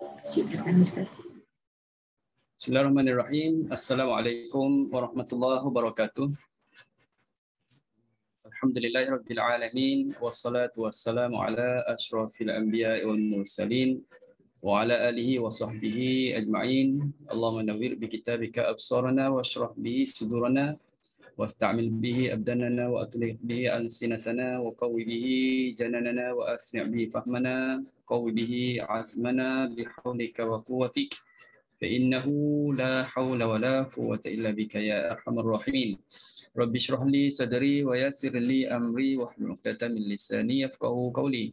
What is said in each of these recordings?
Bismillahirrahmanirrahim. Assalamualaikum warahmatullahi wabarakatuh. Alhamdulillahirabbil alamin wassalatu wassalamu ala asyrafil anbiya'i wal mursalin wa ala alihi wa sahbihi ajma'in. Allahumma nawwir bi kitabika absarana wa ashrah bihi sudurana واستعمل به أبداننا وأطلق به ألسنتنا وقوي به جناننا وأسمع به فهمنا قوي به عزمنا بحولك وقوتك فإنه لا حول ولا قوة إلا بك يا أرحم الراحمين. رب اشرح لي صدري ويسر لي أمري واحلل عقدة من لساني يفقهوا قولي.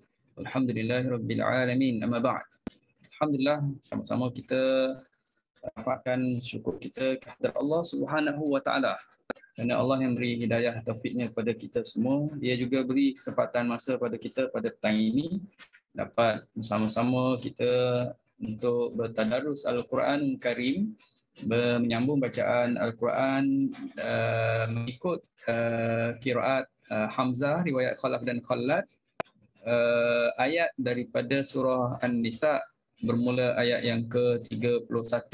الحمد لله رب العالمين. أما بعد Alhamdulillah sama-sama kita dapatkan syukur kita kehadirat Allah Subhanahu wa taala. Kerana Allah yang beri hidayah taufiknya kepada kita semua, dia juga beri kesempatan masa pada kita pada petang ini dapat bersama-sama kita untuk bertadarus Al-Quran Karim menyambung bacaan Al-Quran uh, mengikut uh, kiraat uh, Hamzah riwayat Khalaf dan Khalad uh, ayat daripada surah An-Nisa bermula ayat yang ke-31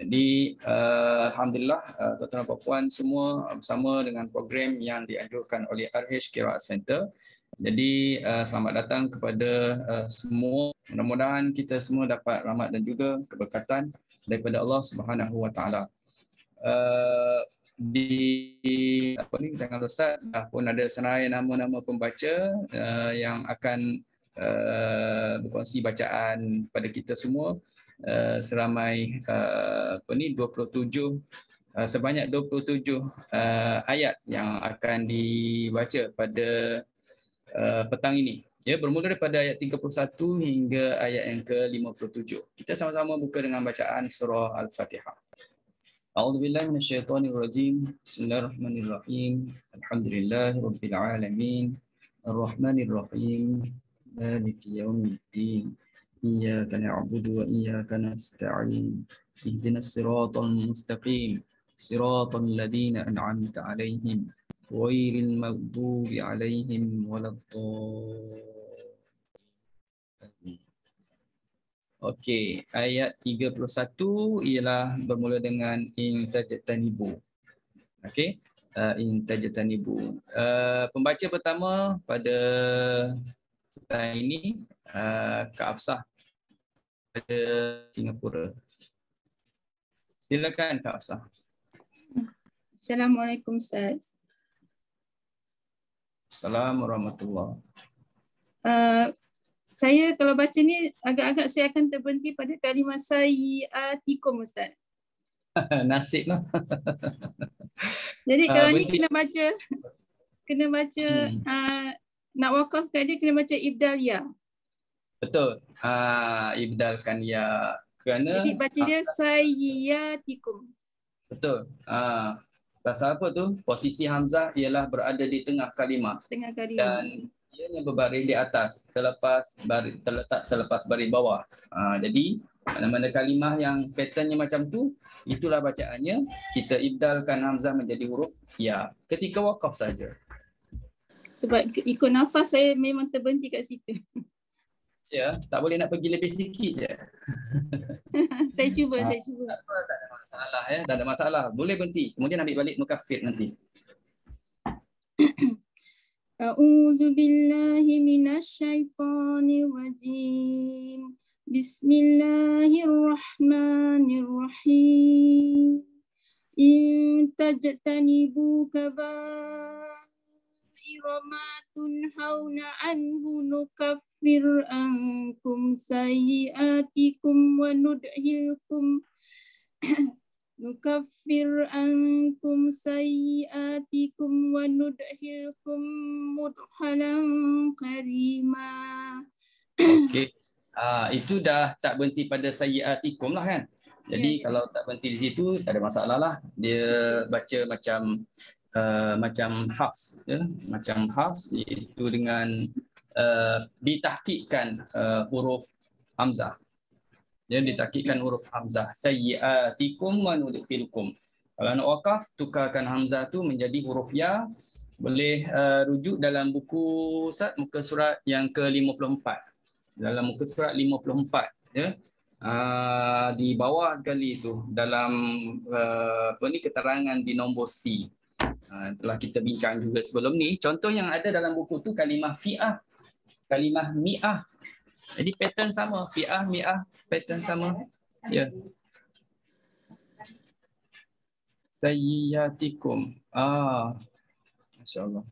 jadi uh, alhamdulillah uh, tuan-tuan dan puan semua bersama dengan program yang dianjurkan oleh RH Kiraat Center jadi uh, selamat datang kepada uh, semua. Mudah-mudahan kita semua dapat rahmat dan juga keberkatan daripada Allah Subhanahu Wa Taala. Uh, di apa ni dengan Ustaz dah pun ada senarai nama-nama pembaca uh, yang akan uh, berkongsi bacaan pada kita semua uh, seramai uh, apa ni 27 uh, sebanyak 27 uh, ayat yang akan dibaca pada petang ini. Ya, bermula daripada ayat 31 hingga ayat yang ke-57. Kita sama-sama buka dengan bacaan surah Al-Fatihah. A'udzu billahi minasyaitonir rajim. Bismillahirrahmanirrahim. Alhamdulillahirabbil alamin. Arrahmanir rahim. Maliki yaumiddin. Iyyaka na'budu wa iyyaka nasta'in. Ihdinas siratal mustaqim. Siratal ladzina an'amta 'alaihim غير المغضوب عليهم ولا الضالين Okey, ayat 31 ialah bermula dengan in tajtanibu. Okey, uh, in tajtanibu. Uh, pembaca pertama pada kita ini uh, Kak Afsah pada Singapura. Silakan Kak Afsah. Assalamualaikum Ustaz. Assalamualaikum warahmatullahi uh, Saya kalau baca ni agak-agak saya akan terberhenti pada kalimah sayyiatikum Ustaz. Nasib lah. Jadi uh, kalau ni kena baca kena baca hmm. uh, nak wakaf kan dia kena baca ibdal ya. Betul. Uh, ibdalkan ya kerana Jadi baca dia sayyiatikum. Betul. Uh, Pasal apa tu? Posisi Hamzah ialah berada di tengah kalimah. Tengah kalimah. Dan ianya berbaris di atas selepas baris, terletak selepas baris bawah. Ha, jadi mana-mana kalimah yang patternnya macam tu, itulah bacaannya. Kita ibdalkan Hamzah menjadi huruf ya. Ketika wakaf saja. Sebab ikut nafas saya memang terberhenti kat situ. Ya, tak boleh nak pergi lebih sikit je. saya cuba, ha, saya cuba. Tak, tak ada masalah ya, tak ada masalah. Boleh berhenti. Kemudian ambil balik mukafir nanti. A'udzu billahi minasyaitonir rajim. Bismillahirrahmanirrahim. In tajtanibu kaba'ira ma tunhauna anhu nukfir ankum sayyatikum wa nudhilkum nukfir ankum sayyatikum wa nudhilkum mudhalam karima. Okay, uh, ah, itu dah tak berhenti pada sayyatikum lah kan? Jadi yeah. kalau tak berhenti di situ tak ada masalah lah. Dia baca macam Uh, macam hafs, ya? macam hafs itu dengan uh, ditahkikkan uh, huruf hamzah. Ya ditahkikkan huruf hamzah. Sayyiatikum wa nudkhilukum. Kalau nak wakaf tukarkan hamzah tu menjadi huruf ya. Boleh uh, rujuk dalam buku Ustaz muka surat yang ke-54. Dalam muka surat 54 ya. uh, di bawah sekali itu dalam uh, apa ni keterangan di nombor C. Uh, telah kita bincang juga sebelum ni. Contoh yang ada dalam buku tu kalimah fi'ah, kalimah mi'ah. Jadi pattern sama, fi'ah, mi'ah, pattern sama. Ya. Yeah. Tayyatikum. Ah. Masya-Allah.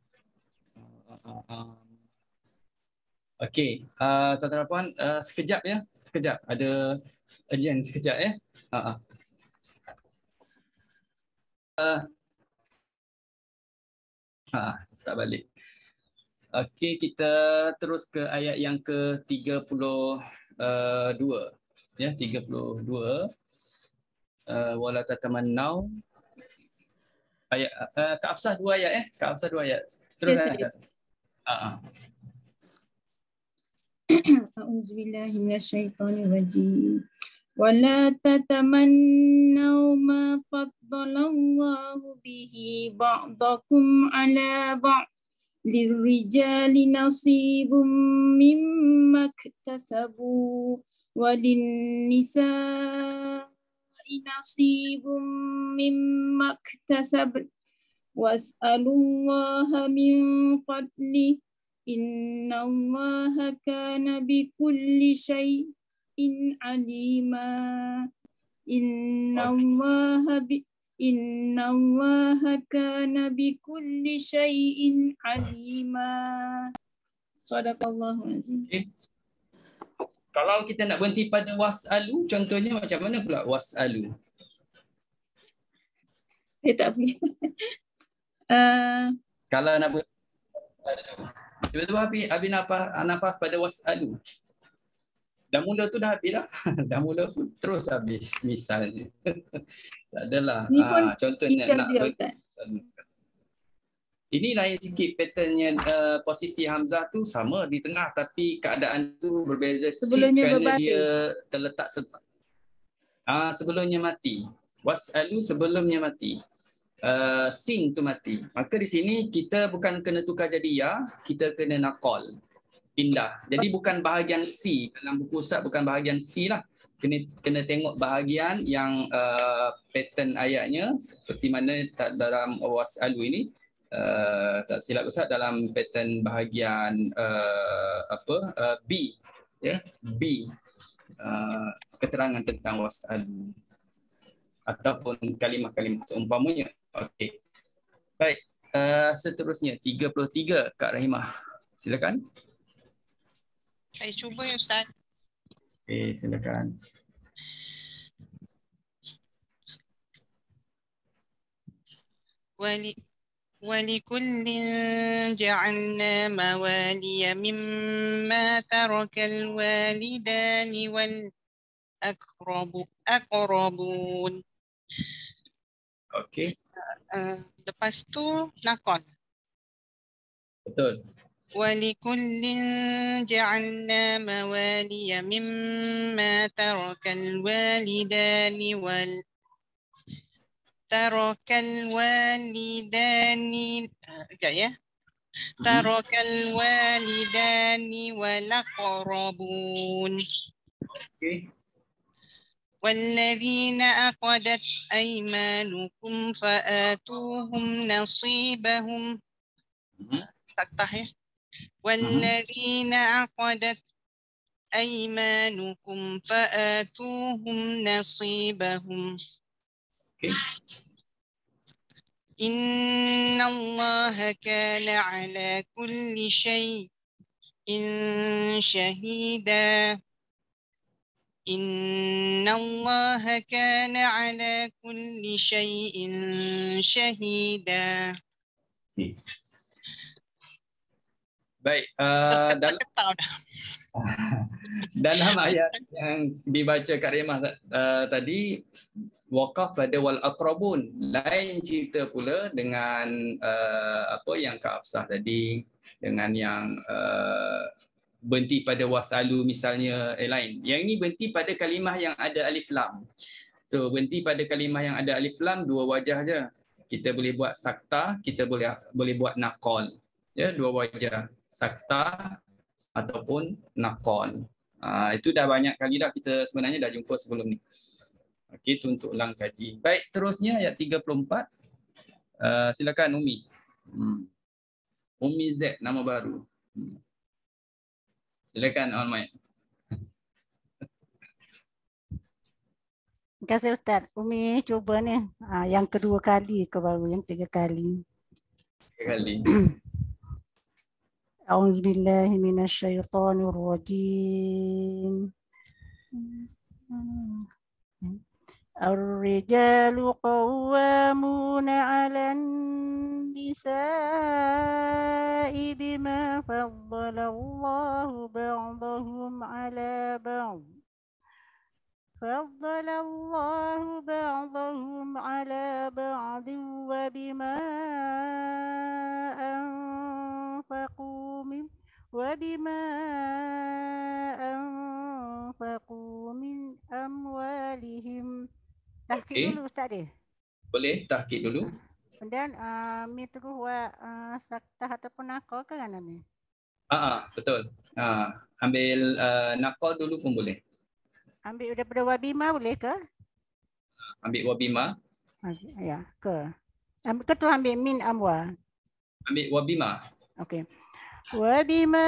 Okey, uh, tuan-tuan puan, uh, sekejap ya, sekejap. Ada urgent sekejap ya. Uh, uh. Uh, start balik. Okey, kita terus ke ayat yang ke-32. Ya, 32. Uh, wala tatamannau. Ayat uh, Ka'absah dua ayat eh. Ka'absah dua ayat. Terus yes, ayat. Uh, uh. أعوذ بالله من الشيطان الرجيم ولا تتمنوا ما فضل الله به بعضكم على بعض للرجال نصيب مما اكتسبوا وللنساء نصيب مما اكتسب واسألوا الله من فضله إن الله كان بكل شيء عليما إن الله ب... إن الله كان بكل شيء عليما صدق الله العظيم Kalau kita nak berhenti pada was'alu, contohnya macam mana pula was'alu? Saya tak boleh. uh... Kalau nak berhenti Tiba-tiba habis, habis nafas, nafas pada was'alu. Dah mula tu dah habis dah. dah mula pun terus habis misalnya. tak adalah. Ini pun ha, contohnya nak dia, Ini lain sikit patternnya uh, posisi Hamzah tu sama di tengah tapi keadaan tu berbeza sebelumnya berbaris. dia terletak sebab ah sebelumnya mati. Was'alu sebelumnya mati uh, sin tu mati. Maka di sini kita bukan kena tukar jadi ya, kita kena nakol. Pindah. Jadi bukan bahagian C dalam buku Ustaz bukan bahagian C lah. Kena kena tengok bahagian yang uh, pattern ayatnya seperti mana dalam awas alu ini uh, tak silap Ustaz dalam pattern bahagian uh, apa uh, B ya yeah? B uh, keterangan tentang awas alu ataupun kalimah-kalimah seumpamanya Okey. Baik, uh, seterusnya 33 Kak Rahimah. Silakan. Saya cuba ya Ustaz. Okey, silakan. Wali ولكل جعلنا موالي مما ترك الوالدان والأقرب أقربون. Okay. Uh, lepas tu lakon. Betul. ولكل جعلنا موالي مما ترك الوالدان وال ترك الوالدان جاية. ترك الوالدان والأقربون. Okay. والذين أخذت أيمانكم فآتوهم نصيبهم. صحيح والذين عقدت أيمانكم فآتوهم نصيبهم. إن الله كان على كل شيء شهيدا. إن الله كان على كل شيء شهيدا. Baik, uh, dalam, dalam ayat yang dibaca Kak Remah uh, tadi, wakaf pada wal akrabun. Lain cerita pula dengan uh, apa yang Kak Afsah tadi, dengan yang uh, berhenti pada wasalu misalnya eh, lain. Yang ini berhenti pada kalimah yang ada alif lam. So berhenti pada kalimah yang ada alif lam dua wajah je. Kita boleh buat sakta, kita boleh boleh buat naqal. Ya, dua wajah. Sakta ataupun naqal. Uh, itu dah banyak kali dah kita sebenarnya dah jumpa sebelum ni. Okey, itu untuk ulang kaji. Baik, terusnya ayat 34. Uh, silakan Umi. Hmm. Umi Z, nama baru. Hmm. Silakan on mic. Terima kasih Ustaz. Umi cuba ni. Ha, yang kedua kali ke baru, yang tiga kali. Tiga kali. أعوذ بالله من الشيطان الرجيم. الرجال قوامون على النساء بما فضل الله بعضهم على بعض. فضل الله بعضهم على بعض وبما أنفقوا من وبما أنفقوا من أموالهم تحكي okay. dulu Ustaz dia. Boleh tahkik dulu. Dan uh, mi terus wa uh, saktah ataupun nakal kan ni? Ah, uh, betul. Uh, ambil uh, nakal dulu pun boleh. Ambil daripada wabima boleh ke? Ambil wabima. Ya, ke. Ambil ke tu ambil min amwa. Ambil wabima. Okey. Wabima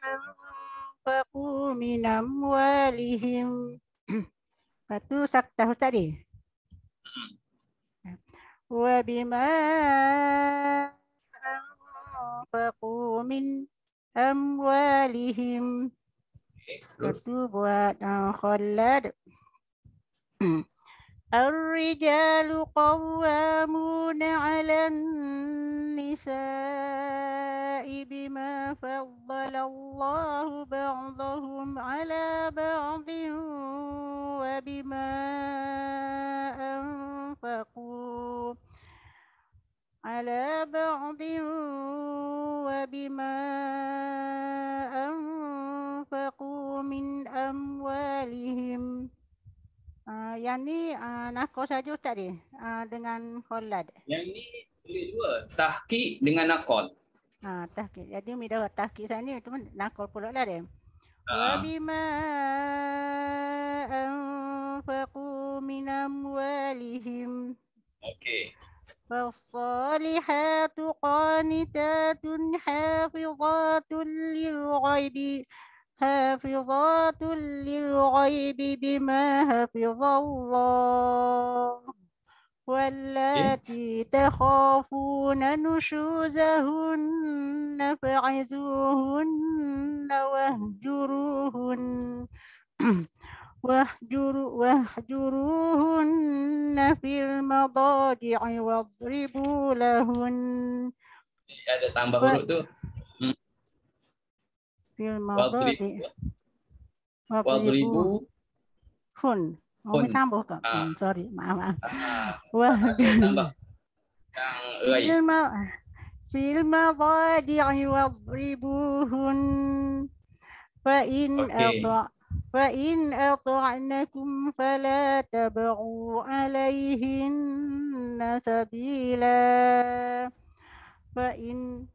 anfaqu min amwalihim. Lepas tu saktah tadi. Wabima anfaqu min amwalihim. الرجال قوامون على النساء بما فضل الله بعضهم على بعض وبما أنفقوا على بعض وبما أنفقوا من أموالهم Uh, yang ni uh, nakal saja Ustaz dia uh, dengan kholad. Yang ni boleh dua, tahqiq dengan nakal. Ha, tahqiq. Jadi mi dah tahqiq sana tu pun nakal pula lah dia. Wa bima anfaqu min amwalihim. Okey. فالصالحات قانتات حافظات للغيب حافظات للغيب بما حفظ الله واللاتي تخافون نشوزهن فعزوهن واهجروهن واهجر واهجروهن في المضاجع واضربوا لهن. ada tambah huruf tu fil madadi wadribu hun Oh, hun. sambung ke? Ah. Hmm, sorry, maaf maaf. Ah. Wah. Tambah. Yang right. Fil madadi wadribuhun fa in okay. فإن أطعنكم فلا تبغوا عليهن سبيلا فإن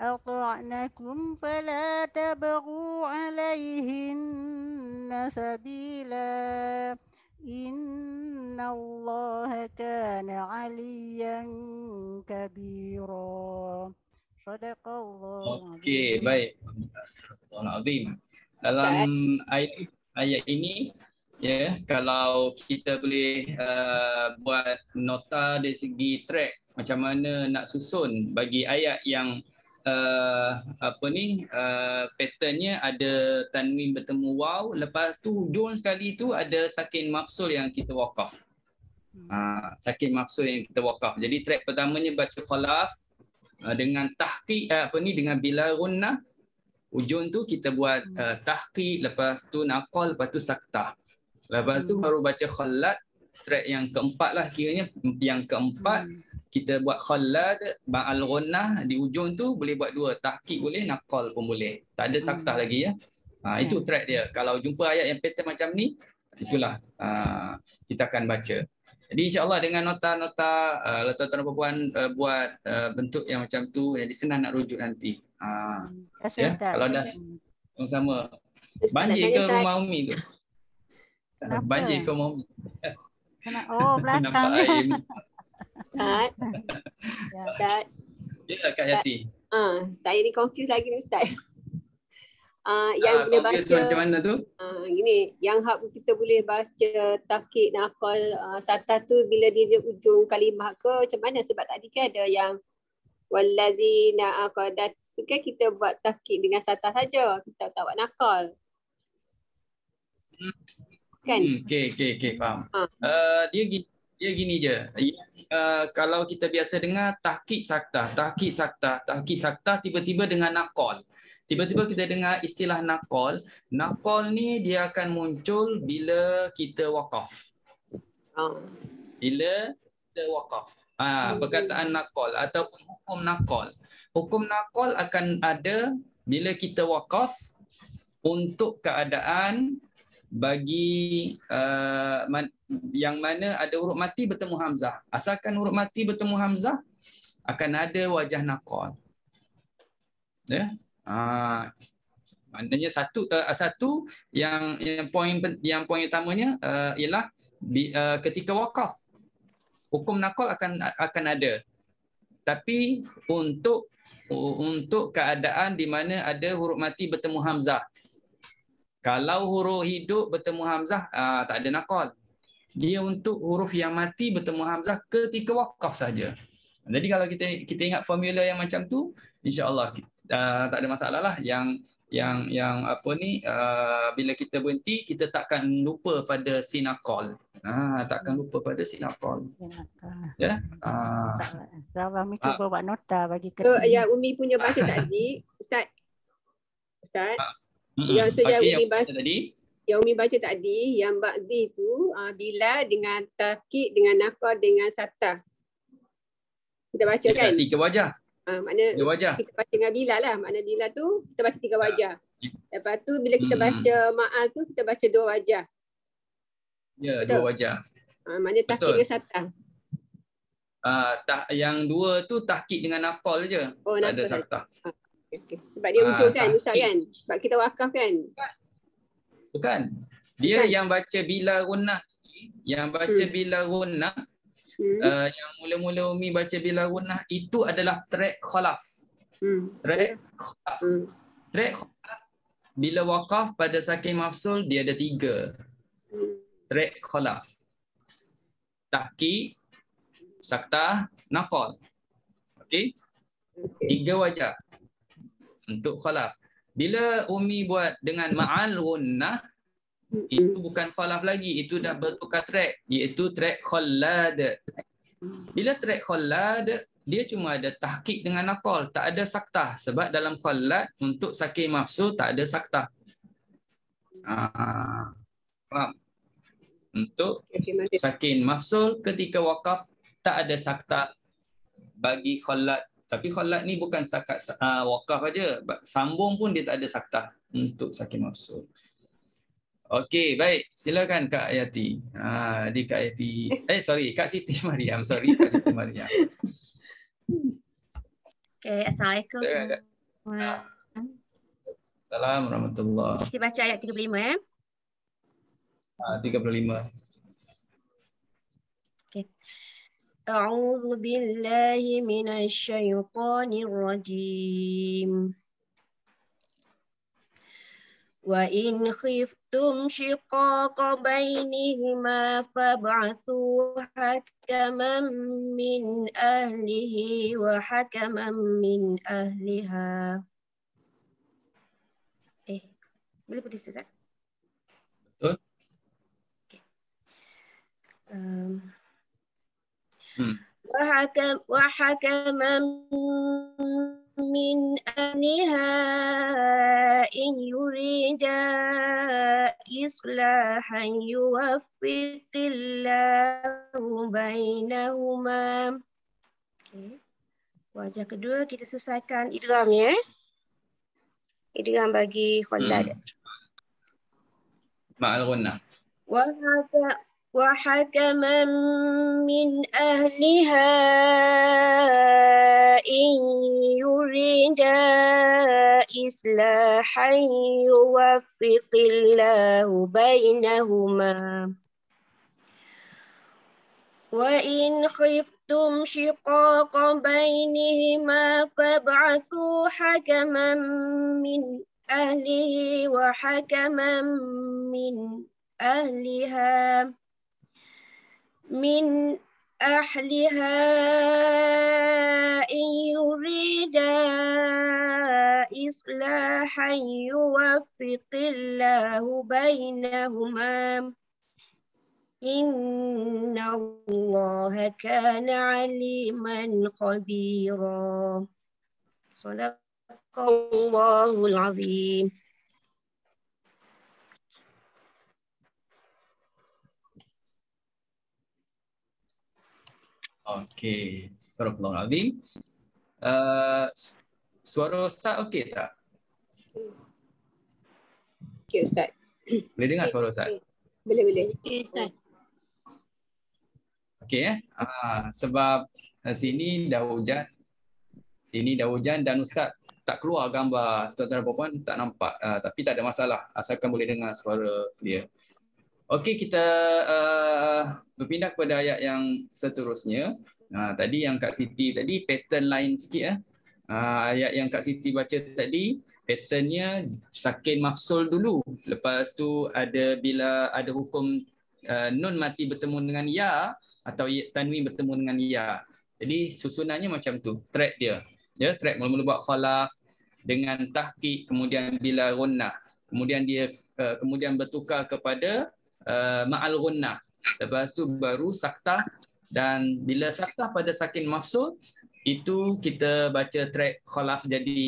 أطعنكم فلا تبغوا عليهن سبيلا إن الله كان عليا كبيرا صدق الله Okey, baik. Azim. Dalam ayat ayat ini ya kalau kita boleh uh, buat nota dari segi track macam mana nak susun bagi ayat yang uh, apa ni uh, patternnya ada tanwin bertemu waw lepas tu hujung sekali tu ada sakin mafsul yang kita wakaf uh, sakin mafsul yang kita wakaf jadi track pertamanya baca khalaf uh, dengan tahqiq uh, apa ni dengan bila gunnah Ujung tu kita buat hmm. uh, tahqiq, lepas tu naqal, lepas tu saktah. Lepas tu hmm. baru baca khalad, track yang keempat lah kiranya. Yang keempat, hmm. Kita buat khalad, ba'al ghunnah, di ujung tu boleh buat dua. Tahqiq boleh, naqal pun boleh. Tak ada saktah hmm. lagi ya. Ha, itu track dia. Kalau jumpa ayat yang pattern macam ni, itulah uh, kita akan baca. Jadi insyaAllah dengan nota-nota uh, tuan-tuan perempuan uh, buat uh, bentuk yang macam tu, jadi senang nak rujuk nanti. Ha. Ya, kalau dah Sama-sama. Banjir ke rumah Umi tu? Banjir ke rumah Umi? Kena, oh Nampak belakang air. Ustaz, Ya. Ustaz. Ya, Kak Yati. Ah, saya ni confused lagi ni Ustaz. Ah, Ah, yang boleh confused baca macam mana tu? ah, gini, yang hak kita boleh baca tahqiq naqal ah, sata tu bila dia di ujung kalimah ke macam mana sebab tadi kan ada yang wallazina aqadat tu kan kita buat tahqiq dengan sata saja, kita tak buat naqal. Kan? Hmm, okay, okay, okay, faham. Ah. Uh, dia gini, dia gini je. Uh, kalau kita biasa dengar tahqiq sakta, tahqiq sakta, tahqiq sakta tiba-tiba dengan nakol. Tiba-tiba kita dengar istilah nakol. Nakol ni dia akan muncul bila kita wakaf. Ah. Bila kita wakaf. Ah, Hmm. perkataan nakol ataupun hukum nakol. Hukum nakol akan ada bila kita wakaf untuk keadaan bagi uh, man, yang mana ada huruf mati bertemu hamzah. Asalkan huruf mati bertemu hamzah akan ada wajah nakol. Ya. Ah, maknanya satu uh, satu yang yang poin yang poin utamanya uh, ialah di, uh, ketika wakaf hukum nakol akan akan ada. Tapi untuk untuk keadaan di mana ada huruf mati bertemu hamzah. Kalau huruf hidup bertemu hamzah, ah, tak ada nakol. Dia untuk huruf yang mati bertemu hamzah ketika wakaf saja. Jadi kalau kita kita ingat formula yang macam tu, insya-Allah uh, tak ada masalah lah. Yang yang yang apa ni uh, bila kita berhenti kita takkan lupa pada sinakol. Ah takkan lupa pada sinakol. Ya. Ah Rawang Mi cuba buat nota bagi ke So, yang Umi punya baca tadi, Ustaz. Ustaz, Yang Okey, Umi yang baca- tadi. yang Umi baca tadi, yang Ba'di tu uh, bila dengan tahqiq dengan naqal dengan sata. Kita baca Dia kan? tiga wajah. Uh, makna Tiga wajah. kita baca dengan bila lah. Makna bila tu kita baca tiga wajah. Lepas tu bila kita Hmm. baca ma'al tu kita baca dua wajah. Ya, Betul. dua wajah. Uh, makna Betul. dengan sata. Ah tak yang dua tu tahqiq dengan nakol je. Oh, Tak ada naqal. sakta. Okay. Sebab dia Ah, ujung kan Ustaz kan? Sebab kita wakaf kan? Bukan. Dia Bukan. yang baca bila gunnah. Yang baca Hmm. bila gunnah, Hmm. uh, yang mula-mula Umi baca bila gunnah itu adalah track khalaf. Hmm. Track khalaf. Hmm. Track khalaf bila wakaf pada sakin mafsul dia ada tiga. Hmm. Track khalaf. Tahqiq, sakta, nakol. Okey? Okay. Tiga wajah untuk khalaf. Bila Umi buat dengan ma'al gunnah, itu bukan khalaf lagi, itu dah bertukar track, iaitu track khallad. Bila track khallad, dia cuma ada tahqiq dengan nakol, tak ada saktah. Sebab dalam khallad, untuk sakin mafsul tak ada saktah. Ah, faham? Untuk sakin mafsul ketika wakaf tak ada sakta bagi khallat tapi khallat ni bukan sakat uh, wakaf aja sambung pun dia tak ada sakta untuk sakin mafsul Okey, baik. Silakan Kak Ayati. Ha, di Kak Ayati. Eh, sorry. Kak Siti Mariam. Sorry, Kak Siti Mariam. Okay, Assalamualaikum semua. Salam warahmatullahi Mesti baca ayat 35 eh. ha, 35. أعوذ بالله من الشيطان الرجيم وإن خفتم شقاق بينهما فابعثوا حكما من أهله وحكما من أهلها boleh putih Ustaz? Betul. Okay. Um. وحكم وحكما من أهلها إن يريدا إصلاحا يوفق الله بينهما okay. Wajah kedua kita selesaikan idgham ya. Idgham bagi kholad. Hmm. Ma'al gunnah. وحك- وحكما من أهلها إن يريدا إصلاحا يوفق الله بينهما. وإن خفتم شقاق بينهما فابعثوا حكما من أهله وحكما من أهلها. من أهلها إن يريدا إصلاحا يوفق الله بينهما. إن الله كان عليما خبيرا. صدق الله العظيم. Okey, surah Allah Azim. Uh, suara Ustaz okey tak? Okey Ustaz. Boleh dengar suara Ustaz? Boleh boleh. Okay, Ustaz. Okey eh. Ah, sebab uh, sini dah hujan. Sini dah hujan dan Ustaz tak keluar gambar tuan-tuan dan puan tak nampak. Uh, tapi tak ada masalah asalkan boleh dengar suara clear. Okey, kita uh, berpindah kepada ayat yang seterusnya. Uh, tadi yang Kak Siti tadi pattern lain sikit eh. Uh, ayat yang Kak Siti baca tadi patternnya sakin mafsul dulu. Lepas tu ada bila ada hukum uh, nun mati bertemu dengan ya atau ya- tanwin bertemu dengan ya. Jadi susunannya macam tu, track dia. Ya, track mula-mula buat khalaf dengan tahqiq kemudian bila gunnah. Kemudian dia uh, kemudian bertukar kepada uh, ma'al gunnah. Lepas tu baru saktah dan bila saktah pada sakin mafsul itu kita baca track khalaf jadi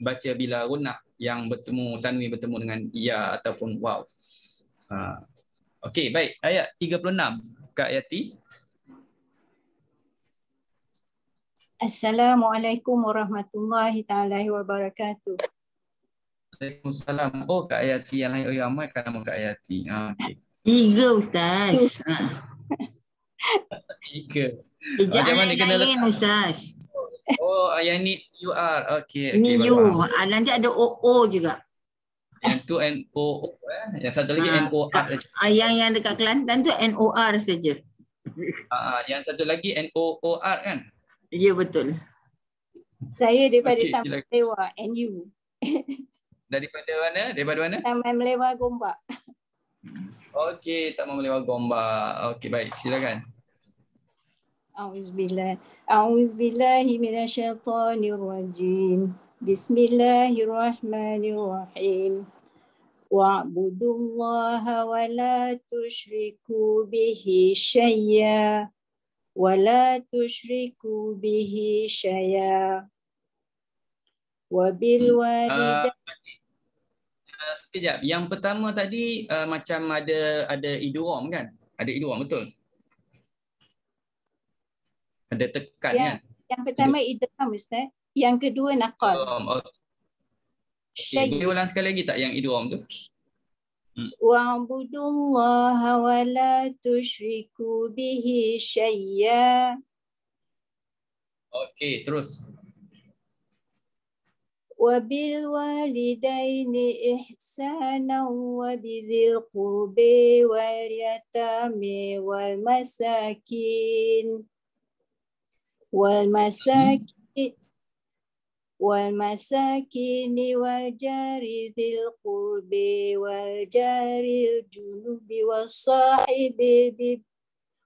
baca bila gunnah yang bertemu tanwin bertemu dengan ya ataupun waw. Uh, Okey, baik. Ayat 36 Kak Yati. Assalamualaikum warahmatullahi taala wabarakatuh. Waalaikumsalam. Oh, Kak Yati yang lain. Oh, ramai kan nama Kak Yati. Ah, okey. Tiga Ustaz. Ha. Tiga. Ejaan Macam mana yang kena lain Ustaz. Oh, yang ni you are. Okey, okey. Ni you. Ah, Nanti ada OO juga. Yang tu N O O eh. Yang satu lagi Ah, N O R. Ah, Yang yang dekat Kelantan tu NOR saja. Ah, yang satu lagi N O O R kan? Ya betul. Saya daripada Okey, Taman NU. Daripada mana? Daripada mana? Taman Melewa Gombak. Okey, tak mau melewat gombak. Okey, baik. Silakan. Auzubillah. Auzubillahi minasyaitonir rajim. Bismillahirrahmanirrahim. Wa'budullaha wa la tusyriku bihi syai'a wa la tusyriku bihi syai'a. Wa bil Ah, walidayni uh, sekejap. Yang pertama tadi uh, macam ada ada idgham kan? Ada idgham betul? Ada tekan Ya. kan? yang pertama idgham Ustaz. Yang kedua naqal. Okey, Syai' boleh ulang sekali lagi tak yang idgham tu? Wa'budullaha wa la tusyriku bihi syai'a Okey, terus. Wa bil walidaini ihsana wa bidhil qurbi wal yatami wal masakin wal masakin wal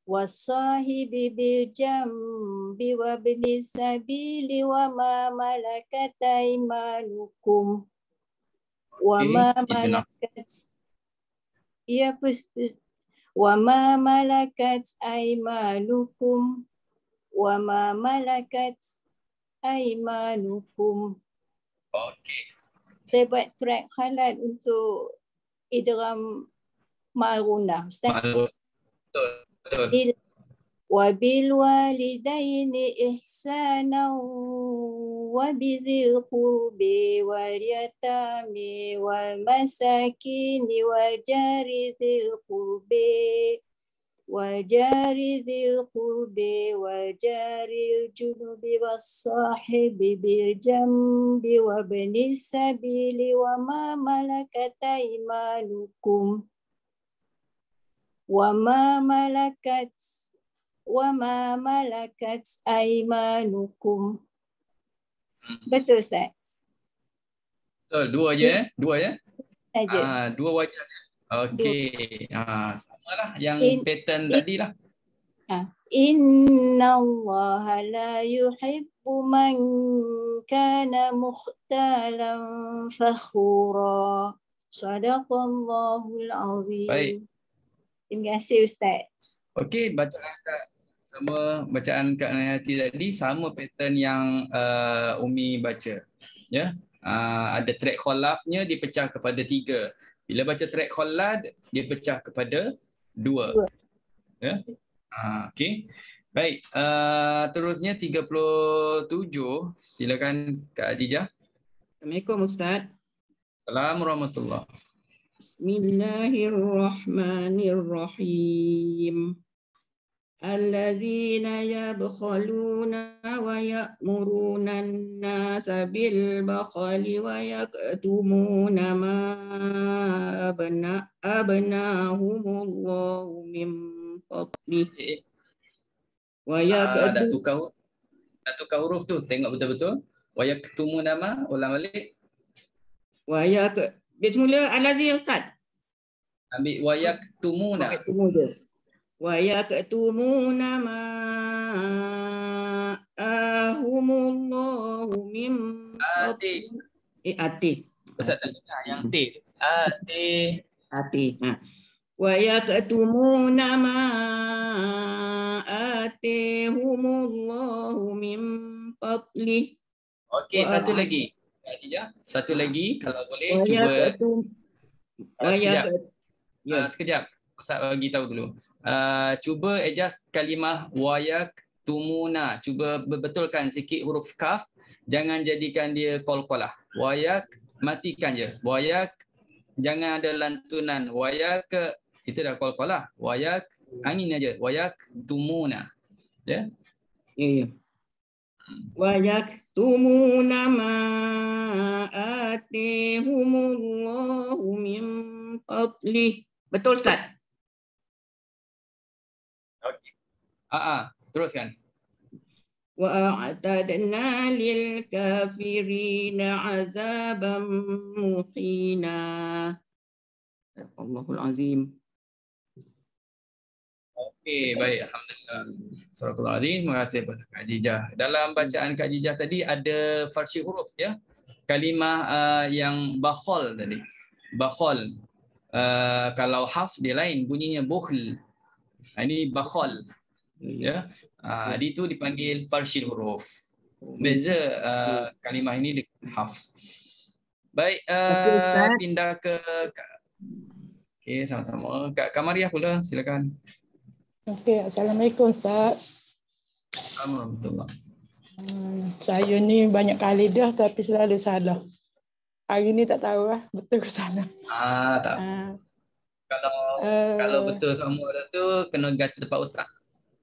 والصاحب بالجنب وابن السبيل وما ملكت أيمانكم وما itu nak. ملكت ya pasti وما ملكت أيمانكم وما ملكت أيمانكم Okey. saya buat track halal untuk idgham ma'runah Ustaz Betul. وبالوالدين إحسانا وبذي القرب واليتامى والمساكين والجار ذي القرب والجار ذي القرب والجار الجنب والصاحب بالجنب وابن السبيل وما ملكت أيمانكم وما ملكت وما ملكت أيمانكم Betul Ustaz? Betul, dua je eh? Dua ya? Saja. Ah, dua wajah. Okey. Ah, samalah yang In- pattern in- tadi lah. Inna Allah la yuhibbu man kana mukhtalan fakhura. Sadaqallahul azim. Baik. Terima kasih Ustaz. Okey, bacaan Kak sama bacaan Kak Nayati tadi sama pattern yang uh, Umi baca. Ya. Uh, ada track kholafnya dipecah kepada tiga. Bila baca track kholad, dia pecah kepada dua. Dua. Ya. Uh, Okey. Baik, uh, terusnya 37. Silakan Kak Adijah. Assalamualaikum Ustaz. Assalamualaikum warahmatullahi بسم الله الرحمن الرحيم الذين يبخلون ويأمرون الناس بالبخل ويكتمون ما أبنا أبناهم الله من فضله ah, ويكتمون uh, tukar, tukar huruf tu tengok betul-betul. Wayaktumu nama ulang balik. Dia semula Al-Azir Ustaz. Ambil wayak yaktumuna. Wayak yaktumuna ma ahumullahu mim. Ati. Eh, ati. Ustaz tak dengar yang ti. Ati. Ati. Ha. Wa yaktumuna ma atihumullahu mim patli. Okey, satu lagi. Khadijah. Ya. Satu lagi kalau boleh Ayah cuba. Tu... Oh, oh, ya, sekejap. Ya. Yeah. Uh, sekejap. bagi tahu dulu. Uh, cuba adjust kalimah wayak tumuna. Cuba betulkan sikit huruf kaf. Jangan jadikan dia kol-kolah. Wayak matikan je. Wayak jangan ada lantunan. Wayak ke kita dah kol-kolah. Wayak angin aja. Wayak tumuna. Ya. Yeah? Ya. Yeah, yeah. ويكتمون ما آتيهمullahu min فضله Betul Ustaz? Ah, ah. teruskan. وأعتدنا للكافرين عذابا مهينا الله العظيم Okey, baik. Alhamdulillah. Surah Al-Azim. Terima kasih kepada Kak Jijah. Dalam bacaan Kak Jijah tadi ada farsi huruf ya. Kalimah uh, yang bakhol tadi. Bakhol. Uh, kalau haf dia lain bunyinya bukhl. Ha, ini bakhol. Ya. Uh, itu dipanggil farsi huruf. Beza uh, kalimah ini dengan hafs. Baik, uh, pindah ke Okey, sama-sama. Kak Kamariah pula, silakan. Okey, Assalamualaikum Ustaz. Alhamdulillah. Hmm, saya ni banyak kali dah tapi selalu salah. Hari ni tak tahu lah betul ke salah. Ah, tak. Ah, Kalau eh, kalau betul sama dah tu kena ganti tempat ustaz.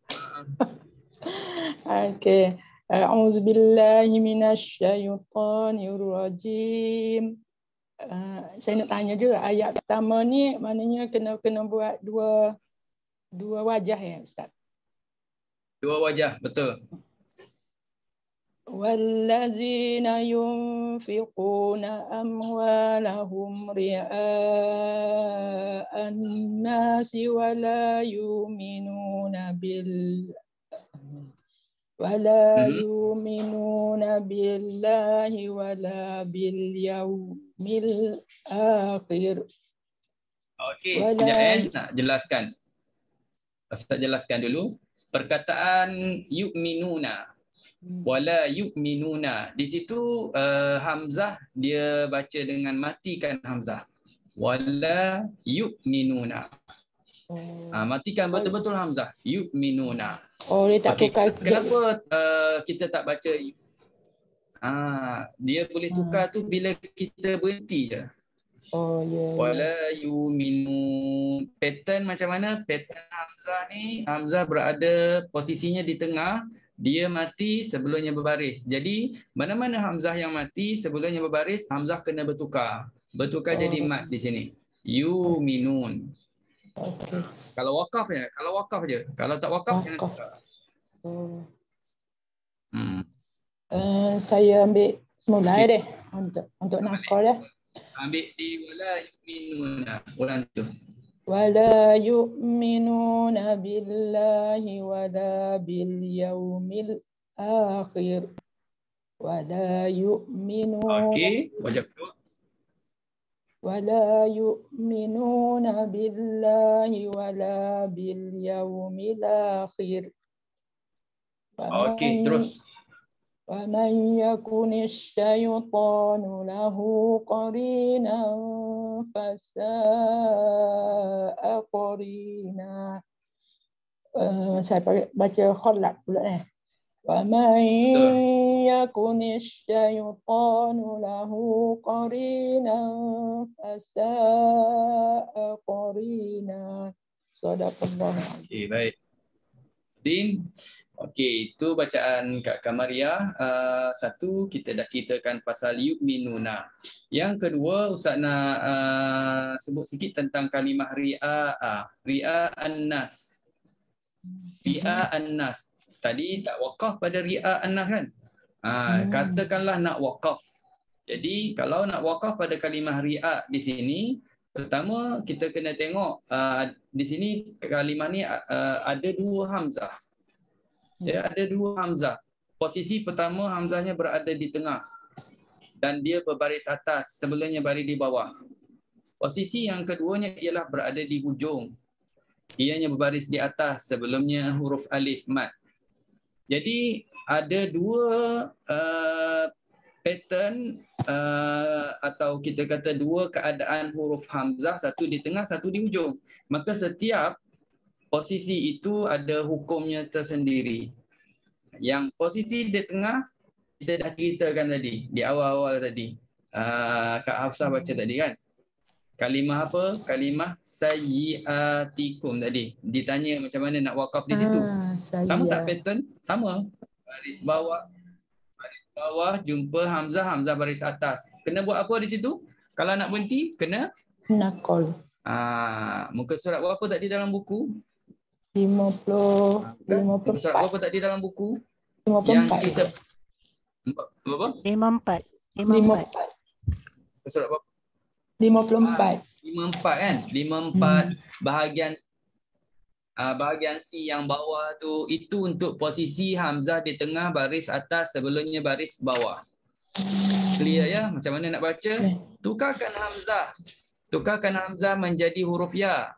Okey. Billahi minasyaitonir rajim. Uh, saya nak tanya juga ayat pertama ni maknanya kena kena buat dua dua wajah ya Ustaz. Dua wajah, betul. والذين ينفقون أموالهم رئاء الناس ولا يؤمنون بال ولا Mhm. يؤمنون بالله ولا باليوم الآخر Okey, Wala- sekejap eh nak jelaskan. Ustaz jelaskan dulu. Perkataan yu'minuna wala yu'minuna. Di situ uh, hamzah dia baca dengan matikan hamzah. Wala yu'minuna. Oh, Ah, matikan betul-betul hamzah. Yu'minuna. oh dia tak tukar Kenapa uh, kita tak baca Ah, dia boleh tukar tu bila kita berhenti je. Oh ya. ya. Wala yu'minun. Pattern macam mana? Pattern Hamzah ni, Hamzah berada posisinya di tengah, dia mati sebelumnya berbaris. Jadi, mana-mana Hamzah yang mati sebelumnya berbaris, Hamzah kena bertukar. Bertukar jadi Oh. mat di sini. Yu'minun. Okey. Kalau wakaf je, kalau wakaf je. Kalau tak wakaf, jangan Wakaf. tukar. Oh. Hmm. Uh, saya ambil semula Okey. deh untuk untuk nakal ya. Ambil di wala yu'minun. Ulang tu. ولا يؤمنون بالله ولا باليوم الآخر ولا يؤمنون Okey, wajib tu. ولا يؤمنون بالله ولا باليوم الآخر Okey, ومن- terus. ومن يكن الشيطان له قرينا فساء قرينا. saya pakai baca kholak pula eh. ومن يكن الشيطان له قرينا فساء قرينا. صدق الله baik. Din. Okey, itu bacaan Kak Kamaria. Uh, satu, kita dah ceritakan pasal yu'minuna. Yang kedua, Ustaz nak uh, sebut sikit tentang kalimah ri'a. Ri'a an-nas. Ri'a an-nas. Tadi tak wakaf pada ri'a an-nas kan? Uh, katakanlah nak wakaf. Jadi, kalau nak wakaf pada kalimah ri'a di sini, pertama kita kena tengok uh, di sini kalimah ni uh, ada dua hamzah. Ya, ada dua hamzah. Posisi pertama hamzahnya berada di tengah dan dia berbaris atas, sebelumnya baris di bawah. Posisi yang keduanya ialah berada di hujung. Ianya berbaris di atas, sebelumnya huruf alif mat. Jadi ada dua uh, pattern uh, atau kita kata dua keadaan huruf hamzah, satu di tengah, satu di hujung. Maka setiap posisi itu ada hukumnya tersendiri. Yang posisi di tengah kita dah ceritakan tadi di awal-awal tadi. Uh, Kak Hafsah baca tadi kan. Kalimah apa? Kalimah sayyiatikum tadi. Ditanya macam mana nak wakaf di situ. Ah, Sama tak pattern? Sama. Baris bawah. Baris bawah jumpa hamzah, hamzah baris atas. Kena buat apa di situ? Kalau nak berhenti, kena nakal Ah, muka surat berapa tadi dalam buku? 50 Kan? Muka surat 54 berapa tadi dalam buku? Yang 54 cerita Empat- berapa? Lima empat. Lima empat. 54 Muka surat berapa? 54 Lima empat kan? Lima empat bahagian ah, bahagian C yang bawah tu itu untuk posisi hamzah di tengah baris atas sebelumnya baris bawah. Clear ya macam mana nak baca? Tukarkan hamzah. Tukarkan hamzah menjadi huruf ya.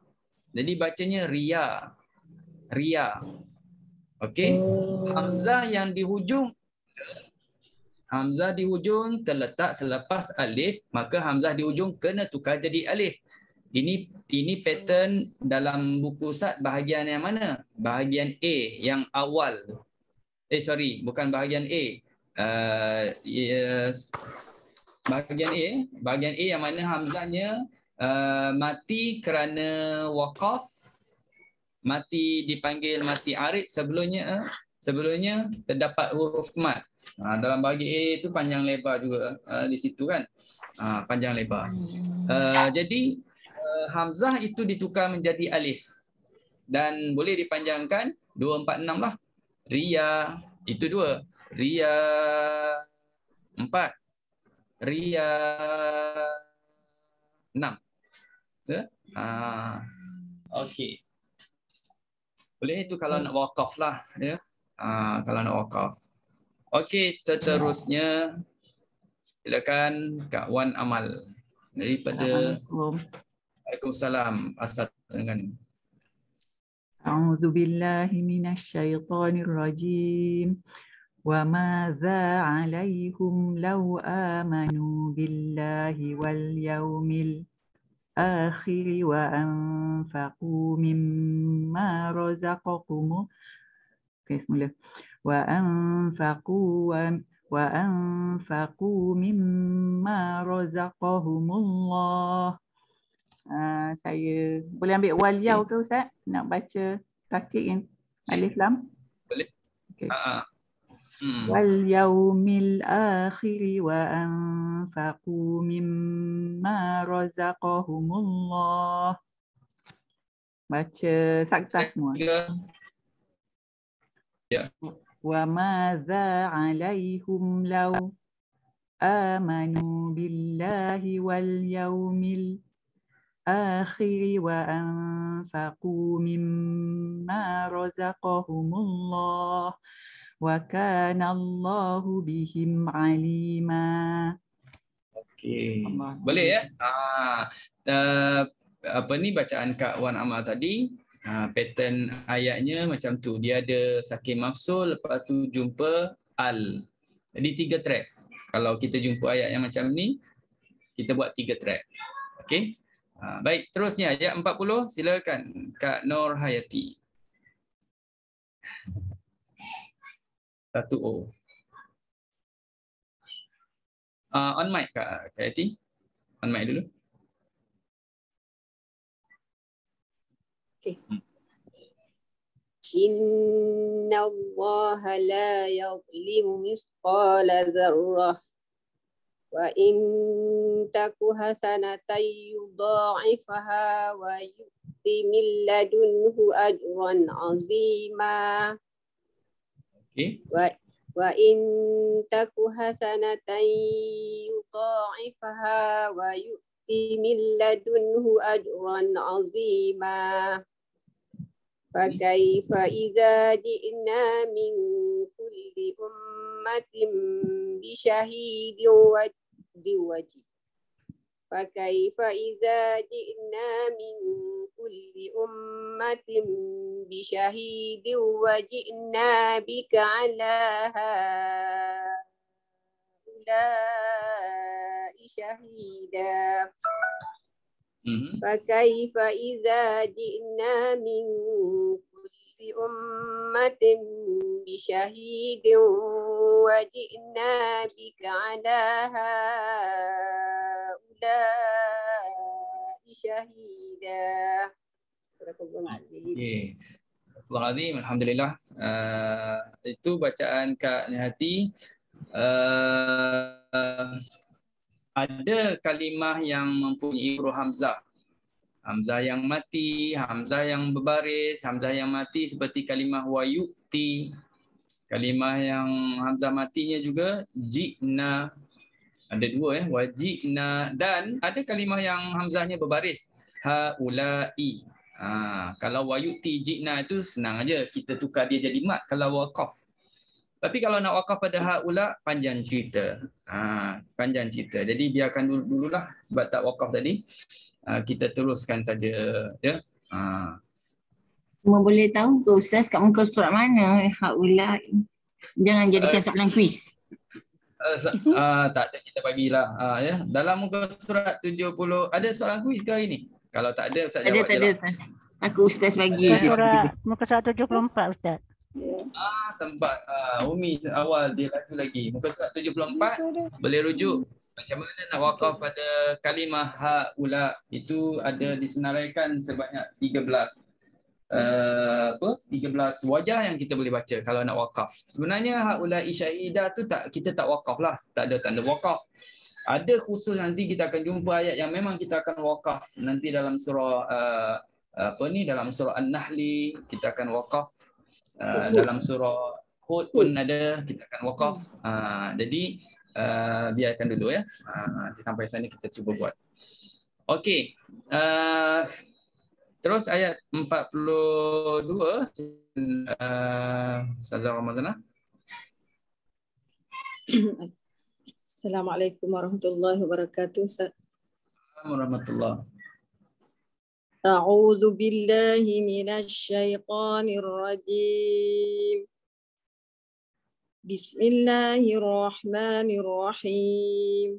Jadi bacanya ria. Ria. Okey. Hamzah yang di hujung Hamzah di hujung terletak selepas alif, maka hamzah di hujung kena tukar jadi alif. Ini ini pattern dalam buku Ustaz bahagian yang mana? Bahagian A yang awal. Eh sorry, bukan bahagian A. Uh, yes. Bahagian A, bahagian A yang mana hamzahnya uh, mati kerana wakaf, mati dipanggil mati arid sebelumnya sebelumnya terdapat huruf mat. Ha, dalam bahagi A itu panjang lebar juga uh, di situ kan. Ha, panjang lebar. Uh, jadi uh, hamzah itu ditukar menjadi alif dan boleh dipanjangkan 246 lah. Ria itu dua. Ria empat. Ria enam. Ah, okey. Boleh itu kalau nak wakaf lah. Ya? Ah, kalau nak wakaf. Okey, seterusnya silakan Kak Wan Amal daripada Assalamualaikum. Waalaikumsalam asal dengan أعوذ بالله من الشيطان الرجيم وماذا عليهم لو آمنوا بالله واليوم الآخر وأنفقوا مما رزقكم Okey, semula. وأنفقوا وأنفقوا مما رزقهم الله Uh, saya boleh ambil wal yaw ke Ustaz? Nak baca takik yang alif lam? Boleh. Okay. Uh, واليوم الآخر وأنفقوا مما رزقهم الله. Baca sakta semua. وماذا عليهم لو آمنوا بالله واليوم الآخر وأنفقوا مما مما رزقهم الله وكان الله بهم عليما Okey. Boleh ya? Ah, uh, apa ni bacaan Kak Wan Amal tadi, uh, pattern ayatnya macam tu. Dia ada sakin mafsul lepas tu jumpa al. Jadi tiga track. Kalau kita jumpa ayat yang macam ni, kita buat tiga track. Okey? Ha, baik, terusnya ayat 40 silakan Kak Nur Hayati. Satu O. Uh, on mic Kak Hayati. On mic dulu. Okay. Hmm. Inna Allah la yadlimu misqala dharrah وإن تك حسنة يضاعفها ويؤتي من لدنه أجرا عظيما. okay. وإن تك حسنة يضاعفها ويؤتي من لدنه أجرا عظيما. فكيف إذا جئنا من كل أمة بشهيد بوجه فكيف إذا جئنا من كل أمة بشهيد وجئنا بك على هؤلاء شهيدا. فكيف إذا جئنا من كل أمة بشهيد وجئنا بك على هؤلاء شهيدا Okay. Azim, Alhamdulillah. Uh, itu bacaan Kak Nihati. Uh, ada kalimah yang mempunyai huruf Hamzah. Hamzah yang mati, Hamzah yang berbaris, Hamzah yang mati seperti kalimah wayuti. Kalimah yang Hamzah matinya juga jina. Ada dua eh, wajina dan ada kalimah yang Hamzahnya berbaris. Haulai. Ha, kalau wayuti jina itu senang aja kita tukar dia jadi mat kalau waqaf. Tapi kalau nak wakaf pada haula panjang cerita. Ha, panjang cerita. Jadi biarkan dulu dululah sebab tak wakaf tadi. Ha, kita teruskan saja ya. Ha. Cuma boleh tahu ke ustaz kat muka surat mana haula? Jangan jadikan uh, soalan kuis. Uh, uh, tak ada kita bagilah uh, ya. Dalam muka surat 70 ada soalan kuis ke hari ni? Kalau tak ada ustaz jawab. Ada tak ada. Aku ustaz bagi je. Surat muka surat 74 ustaz. Yeah. Ah sempat ah Umi awal dia lagi lagi muka surat 74 boleh rujuk macam mana nak wakaf pada kalimah haula itu ada disenaraikan sebanyak 13 uh, apa 13 wajah yang kita boleh baca kalau nak wakaf sebenarnya haula isyahidah tu tak kita tak wakaf lah tak ada tanda wakaf ada khusus nanti kita akan jumpa ayat yang memang kita akan wakaf nanti dalam surah uh, apa ni dalam surah An-Nahli kita akan wakaf uh, dalam surah Hud pun ada kita akan wakaf. Uh, jadi uh, biarkan dulu ya. Uh, sampai sana kita cuba buat. Okey. Uh, terus ayat 42 uh, Ustazah Ramadana. Assalamualaikum warahmatullahi wabarakatuh. Assalamualaikum warahmatullahi أعوذ بالله من الشيطان الرجيم بسم الله الرحمن الرحيم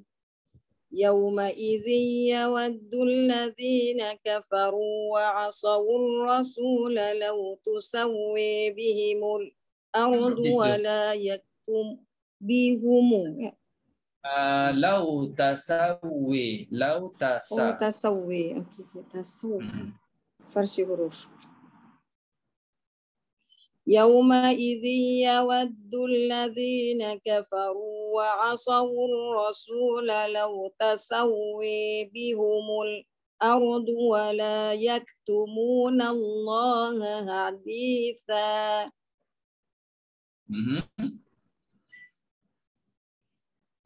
يومئذ يود الذين كفروا وعصوا الرسول لو تسوي بهم الأرض ولا يكتم بهم. آه، لو تسوي لو تسوي. تسوي. غروف فرش يومئذ يود الذين كفروا وعصوا الرسول لو تسوي بهم الأرض ولا يكتمون الله حديثا.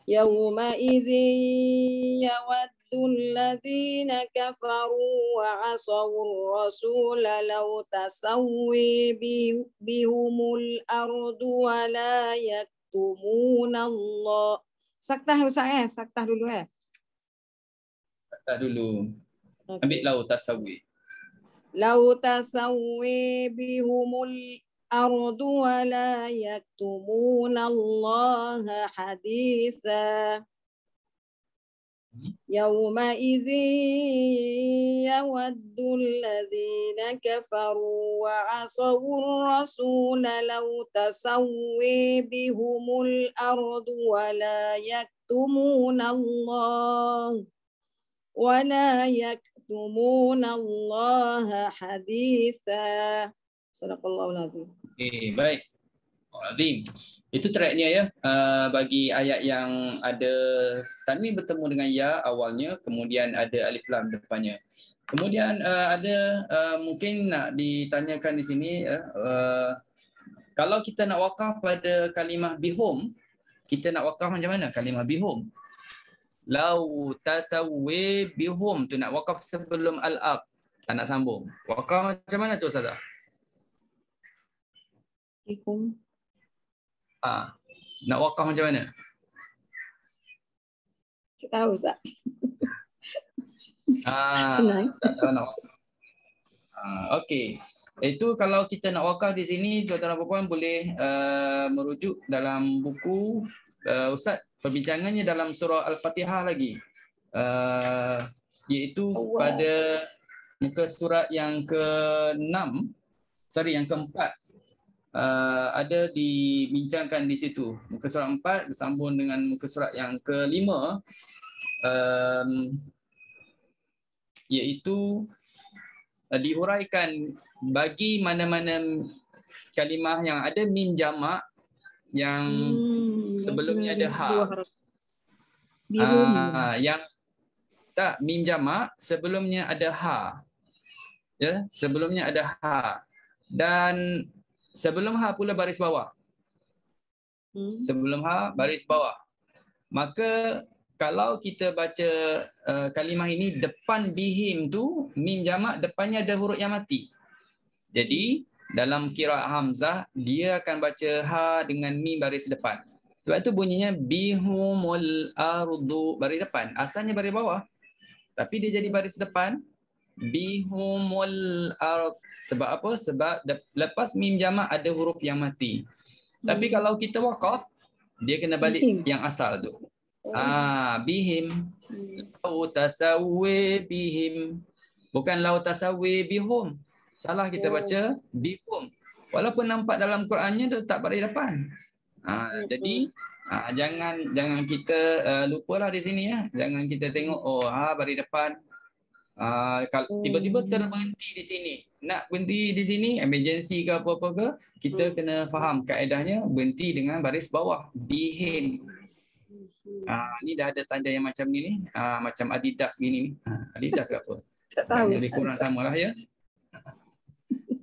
يومئذ يود الذين كفروا وعصوا الرسول لو تسوي بهم الأرض ولا يكتمون الله Saktah Ustaz eh, saktah dulu eh. Saktah dulu. Ambil lau tasawwi. Lau tasawwi bihumul الأرض ولا يكتمون الله حديثا يومئذ يود الذين كفروا وعصوا الرسول لو تسوي بهم الأرض ولا يكتمون الله ولا يكتمون الله حديثا Sadaqallahul azim. Okay, baik. Azim. Itu tracknya ya. Uh, bagi ayat yang ada tanwin bertemu dengan ya awalnya, kemudian ada alif lam depannya. Kemudian uh, ada uh, mungkin nak ditanyakan di sini uh, uh, kalau kita nak wakaf pada kalimah bihum, kita nak wakaf macam mana kalimah bihum? Lau tasawwi bihum tu nak wakaf sebelum al-ab. Tak nak sambung. Wakaf macam mana tu Ustazah? Assalamualaikum. Ah, nak wakaf macam mana? Tak tahu Ustaz. Ah, Senang. Tak tahu nak wakaf. Ah, okey. Itu kalau kita nak wakaf di sini, tuan-tuan dan puan boleh uh, merujuk dalam buku uh, Ustaz perbincangannya dalam surah Al-Fatihah lagi. Uh, iaitu so, wow. pada muka surat yang ke-6, sorry yang ke-4 uh, ada dibincangkan di situ. Muka surat empat bersambung dengan muka surat yang kelima um, iaitu uh, dihuraikan bagi mana-mana kalimah yang ada mim jamak yang hmm, sebelumnya ada ha. Uh, yang tak mim jamak sebelumnya ada ha. Ya, sebelumnya ada ha. Dan sebelum ha pula baris bawah. Hmm. Sebelum ha baris bawah. Maka kalau kita baca uh, kalimah ini depan bihim tu mim jamak depannya ada huruf yang mati. Jadi dalam kira hamzah dia akan baca ha dengan mim baris depan. Sebab itu bunyinya bihumul ardu baris depan. Asalnya baris bawah. Tapi dia jadi baris depan bihumul ard sebab apa sebab lepas mim jamak ada huruf yang mati tapi hmm. kalau kita wakaf dia kena balik bihim. yang asal tu oh. ah bihim hmm. lau tasawwi bihim bukan lau tasawwi bihum salah kita oh. baca bihum walaupun nampak dalam Qurannya dia tak pada depan ah hmm. jadi ah, jangan jangan kita uh, lupalah di sini ya jangan kita tengok oh ha bari depan Uh, kalau tiba-tiba terberhenti di sini, nak berhenti di sini, emergency ke apa-apa ke, kita hmm. kena faham kaedahnya berhenti dengan baris bawah, bihim. Uh, ni dah ada tanda yang macam ni ni, uh, macam Adidas gini ni. Uh, Adidas ke apa? Tak tahu. Lebih kurang sama lah ya.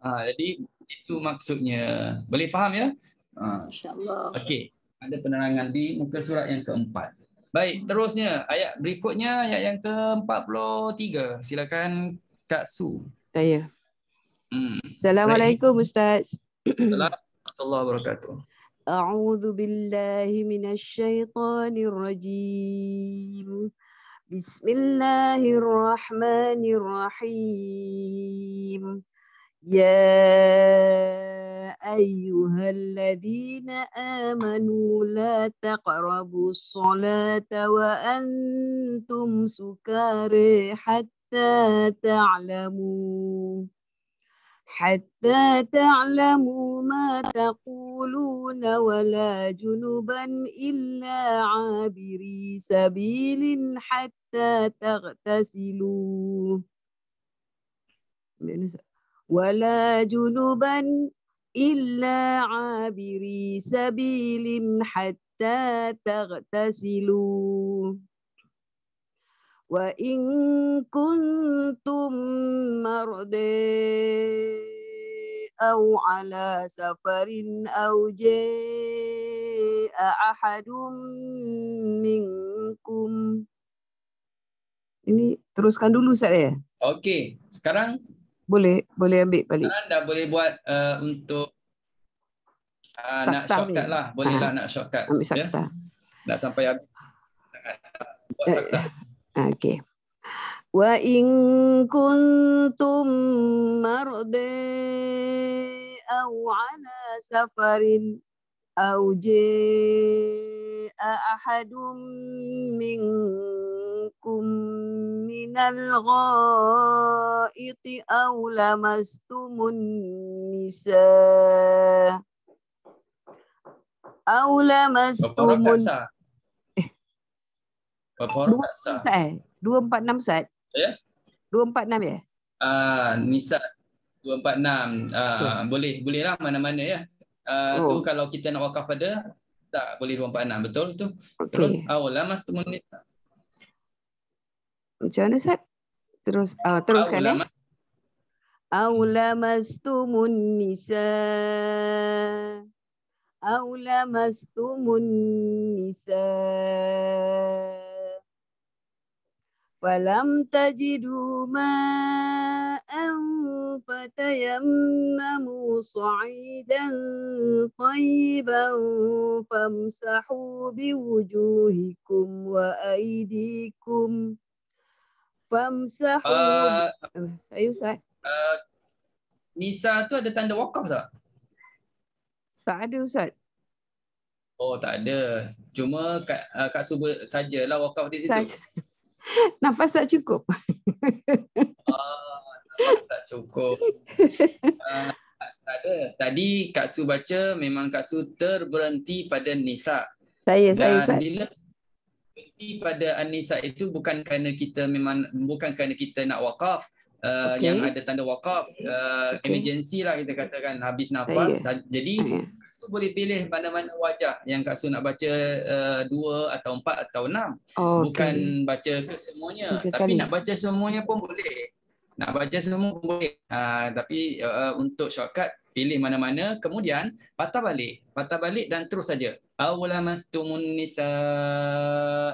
Uh, jadi itu maksudnya. Boleh faham ya? Uh, InsyaAllah. Okey. Ada penerangan di muka surat yang keempat. Baik, terusnya ayat berikutnya ayat yang ke-43. Silakan Kak Su. Saya. Hmm. Assalamualaikum Ustaz. Assalamualaikum warahmatullahi wabarakatuh. أعوذ بالله من الشيطان الرجيم بسم الله الرحمن الرحيم يا أيها الذين آمنوا لا تقربوا الصلاة وأنتم سكاري حتى تعلموا حتى تعلموا ما تقولون ولا جنبا إلا عابري سبيل حتى تغتسلوا. ولا جنبا إلا عابري سبيل حتى تغتسلوا وإن كنتم مرضى أو على سفر أو جاء أحد منكم Ini teruskan dulu Ustaz ya? Okey, sekarang boleh boleh ambil balik. Sekarang dah boleh buat uh, untuk uh, nak shortcut ni. lah. Boleh ha. lah nak shortcut. Ambil sakta. Ya? Nak sampai habis. Sangat buat sakta. Okey. Wa in kuntum mardi aw ala safarin ahadum minkum minal ghaiti aw lamastumun nisa aw lamastumun Berapa Dua Ustaz eh? Dua empat enam Ustaz? Ya? Dua empat enam ya? Ah, Nisa dua empat enam. Ah, boleh boleh lah mana-mana ya. Uh, oh. tu kalau kita nak wakaf pada tak boleh dua empat enam betul tu. Okay. Terus awal lah mas Nisa. Macam mana Ustaz? Terus uh, teruskan ya. Aula mastumun nisa Aula mastumun nisa فلم تجدوا ماء فتيمموا صعيدا طيبا فامسحوا بوجوهكم وأيديكم فامسحوا uh, saya Ustaz uh, Nisa tu ada tanda wakaf tak? Tak ada Ustaz Oh tak ada. Cuma Kak, uh, Kak Suba sajalah wakaf di situ. Saja. Nafas tak cukup. Ah, tak cukup. Uh, tak ada. Tadi Kak Su baca memang Kak Su terberhenti pada Nisa. Saya, Dan saya, saya. bila berhenti pada An-Nisa itu bukan kerana kita memang bukan kerana kita nak wakaf. Uh, okay. yang ada tanda wakaf uh, okay. emergency lah kita katakan habis nafas saya. jadi saya Su boleh pilih mana-mana wajah yang Kak Su nak baca uh, dua atau empat atau enam. Oh, Bukan baca ke semuanya. Tiga tapi kali. nak baca semuanya pun boleh. Nak baca semua pun boleh. Uh, tapi uh, untuk shortcut, pilih mana-mana. Kemudian patah balik. Patah balik dan terus saja. Awlamastumun nisa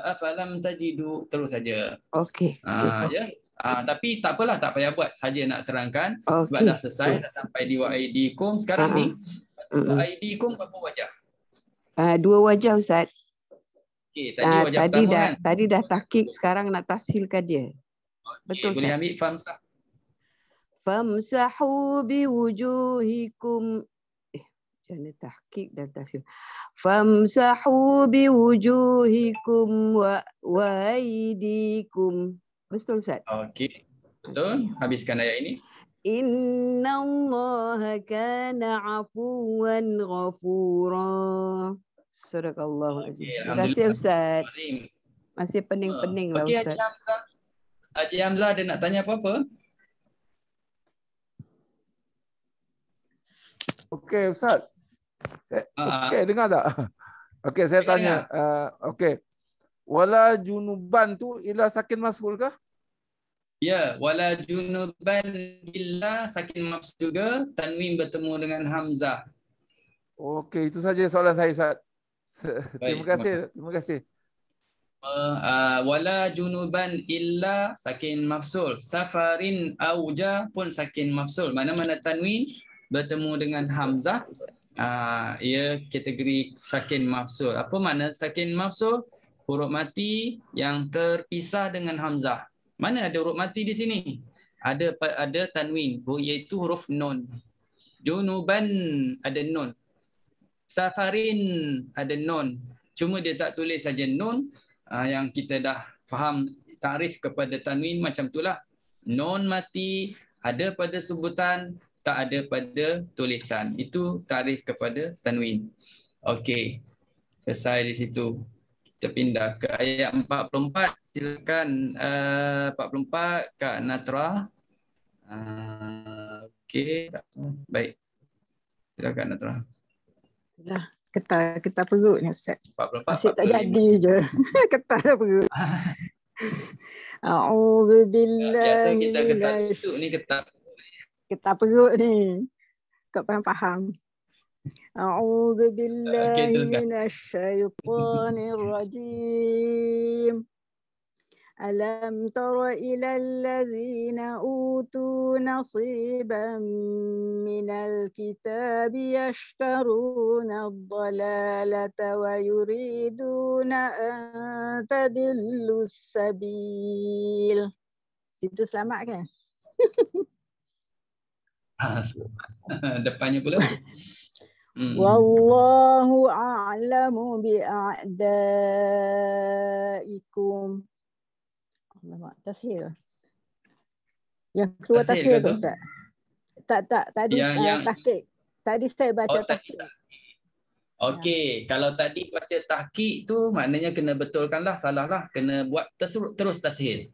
afalam tajidu. Terus saja. Okey. Uh, okay. Ya. Uh, tapi tak apalah, tak payah buat. Saja nak terangkan. Okay. Sebab dah selesai, okay. dah sampai di WID.com. Sekarang uh-huh. ni, Uh-uh. ID kau berapa wajah? Uh, dua wajah Ustaz. Okay, tadi uh, wajah tadi pertama dah, kan? Tadi dah tahkik, sekarang nak tashilkan dia. Okay, Betul boleh Ustaz. ambil famsah. Famsahu biwujuhikum. Eh, macam mana tahkik dan tashil. Famsahu biwujuhikum wa waidikum. Betul Ustaz? Okey. Betul. Habiskan ayat ini. Inna Allah kana afuwan ghafura. Sadaqallahu azim. Terima kasih Ustaz. Masih pening-pening lah Ustaz. Okey Haji Hamzah. Haji Hamzah ada nak tanya apa-apa? Okey Ustaz. Saya, uh, okey dengar tak? Okey saya tanya. Uh, okey. Wala junuban tu ila sakin masful kah? Ya, wala junuban illa sakin mafs juga tanwin bertemu dengan hamzah. Okey, itu saja soalan saya Ustaz. Terima kasih. Terima kasih. Uh, uh, wala junuban illa sakin mafsul. Safarin auja pun sakin mafsul. Mana-mana tanwin bertemu dengan hamzah, uh, ia kategori sakin mafsul. Apa makna sakin mafsul? Huruf mati yang terpisah dengan hamzah. Mana ada huruf mati di sini? Ada ada tanwin iaitu huruf nun. Junuban ada nun. Safarin ada nun. Cuma dia tak tulis saja nun uh, yang kita dah faham tarif kepada tanwin macam itulah. Nun mati ada pada sebutan tak ada pada tulisan. Itu tarikh kepada tanwin. Okey. Selesai di situ. Kita pindah ke ayat 44. Silakan uh, 44 Kak Natra. Uh, Okey. Baik. Silakan Natra. Dah ketar ketar perut ni Ustaz. 44. Asyik tak jadi je. ketar perut. A'udzu Biasa billahi kita ketar duduk ni ketar. ketar perut ni. Tak faham أعوذ بالله من الشيطان الرجيم ألم تر إلى الذين أوتوا نصيبا من الكتاب يشترون الضلالة ويريدون أن تدلوا السبيل Situ selamat kan? Depannya pula. Hmm. Wallahu a'lamu bi'a'daikum. Alamak, tashil. Yang keluar Tashil ke tu? Ustaz? Tak, tak. Tadi Yang- uh, yang- tahqiq. Tadi saya baca Oh, tahqiq. Okey, kalau tadi baca tahqiq tu maknanya kena betulkanlah, salahlah, kena buat terus terus tashil.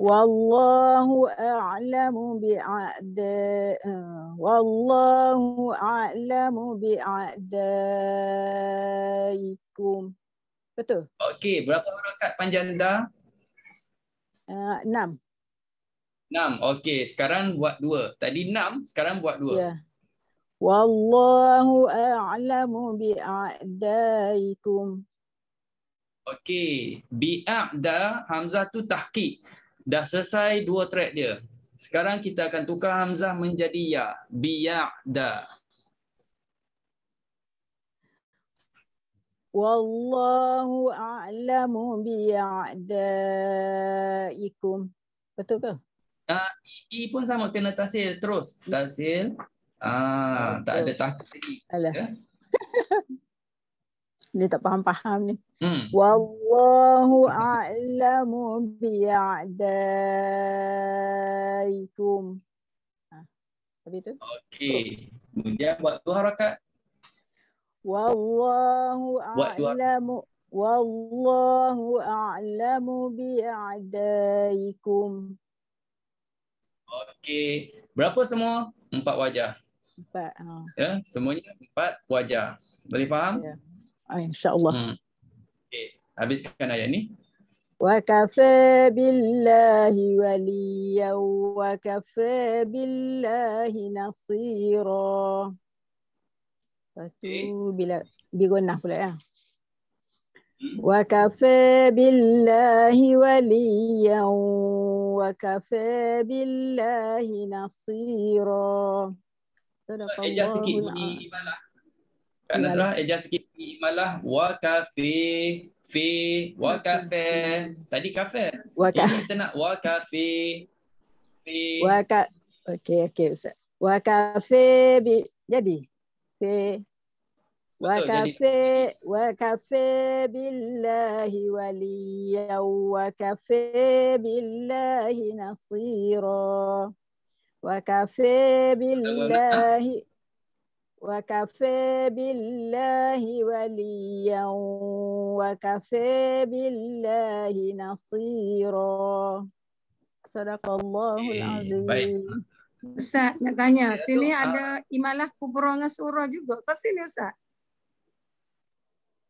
Wallahu a'lamu bi'a'da uh, Wallahu a'lamu bi'a'daikum. Betul? Okey, berapa harakat panjang dah? Uh, enam. Enam. Okey, sekarang buat dua. Tadi enam, sekarang buat dua. Ya. Wallahu a'lamu bi'a'daikum. Okey, bi'a'da Hamzah tu tahqiq. Dah selesai dua track dia. Sekarang kita akan tukar Hamzah menjadi ya. Bi'a'da. Wallahu a'lamu bi'a'daikum. Betul ke? Ah, I pun sama kena tasil terus. Tasil. Ah, tak ada tahqiq. Alah. Ya? Dia tak faham-faham ni. Hmm. Wallahu a'lamu bi'a'daikum. Ha. Habis tu? Okey. Kemudian buat dua harakat. Wallahu a'lamu Wallahu a'lamu bi'a'daikum. Okey. Berapa semua? Empat wajah. Empat. Ha. Ya, semuanya empat wajah. Boleh faham? Ya. Ah, InsyaAllah. Hmm. Okey. Habiskan ayat ni. وكفى بالله وليا وكفى بالله نصيرا Lepas tu bila digonah pula ya. وكفى بالله وليا وكفى بالله نصيرا صدق Ejah الله sikit العظيم bunyi imalah. Kak Nazrah, ejah sikit bunyi imalah. Wa kafi fi wa kafe. Tadi kafe. Wa ka- Ini kita nak wa kafi fi. Waka okey okey ustaz. Wakafe bi jadi fi wakafe wakafe billahi waliya wakafe billahi nasira wakafe billahi وكفى بالله وليا وكفى بالله نصيرا صدق الله العظيم baik. Ustaz nak tanya, sini ada imalah kubra dengan surah juga. Kau sini Ustaz?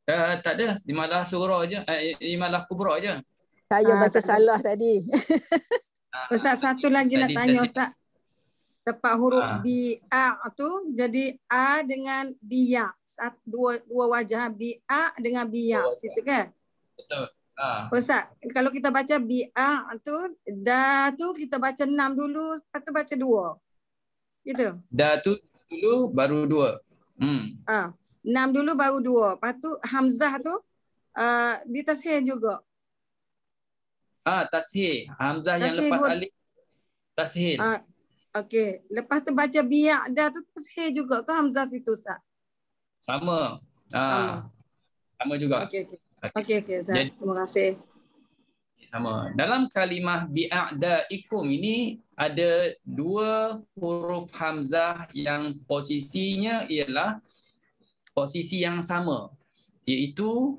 Uh, tak ada. Imalah surah je. Eh, imalah kubra je. Saya Ah, baca tak ada. salah tadi. Ustaz satu lagi nak Tadi tanya tadi- Ustaz. Tepat huruf Ah. bi a tu jadi a dengan biya. Dua dua wajah bi a dengan biya situ kan? Betul. Ah. Ustaz, kalau kita baca bi a tu da tu kita baca enam dulu, lepas tu baca dua. Gitu. Dah tu dulu baru dua. Hmm. Ah, enam dulu baru dua. Lepas tu hamzah tu uh, ditashih juga. Ah, tashih. Hamzah yang Tashih lepas dua- alif. Tashil. Ah, Okey, lepas tu baca biya dah tu tashih juga ke hamzah situ Ustaz? Sama. Ah. Sama juga. Okey okey. Okey okey Ustaz. Jadi- Terima kasih. sama. Dalam kalimah bi'a'da'ikum ini ada dua huruf hamzah yang posisinya ialah posisi yang sama iaitu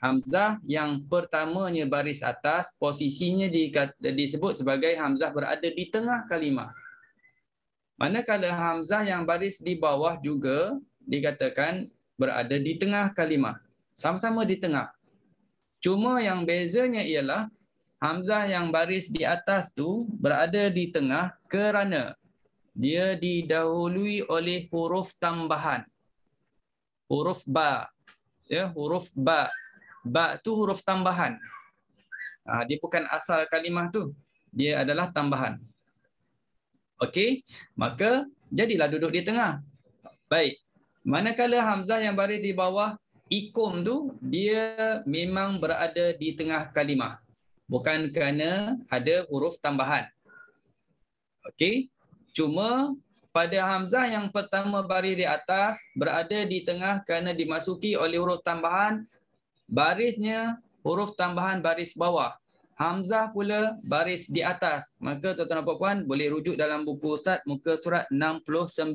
hamzah yang pertamanya baris atas posisinya disebut sebagai hamzah berada di tengah kalimah. Manakala hamzah yang baris di bawah juga dikatakan berada di tengah kalimah. Sama-sama di tengah. Cuma yang bezanya ialah Hamzah yang baris di atas tu berada di tengah kerana dia didahului oleh huruf tambahan. Huruf ba. Ya, huruf ba. Ba tu huruf tambahan. Ha, dia bukan asal kalimah tu. Dia adalah tambahan. Okey, maka jadilah duduk di tengah. Baik. Manakala Hamzah yang baris di bawah ikum tu dia memang berada di tengah kalimah bukan kerana ada huruf tambahan okey cuma pada hamzah yang pertama baris di atas berada di tengah kerana dimasuki oleh huruf tambahan barisnya huruf tambahan baris bawah. Hamzah pula baris di atas. Maka tuan-tuan dan puan boleh rujuk dalam buku ustaz muka surat 69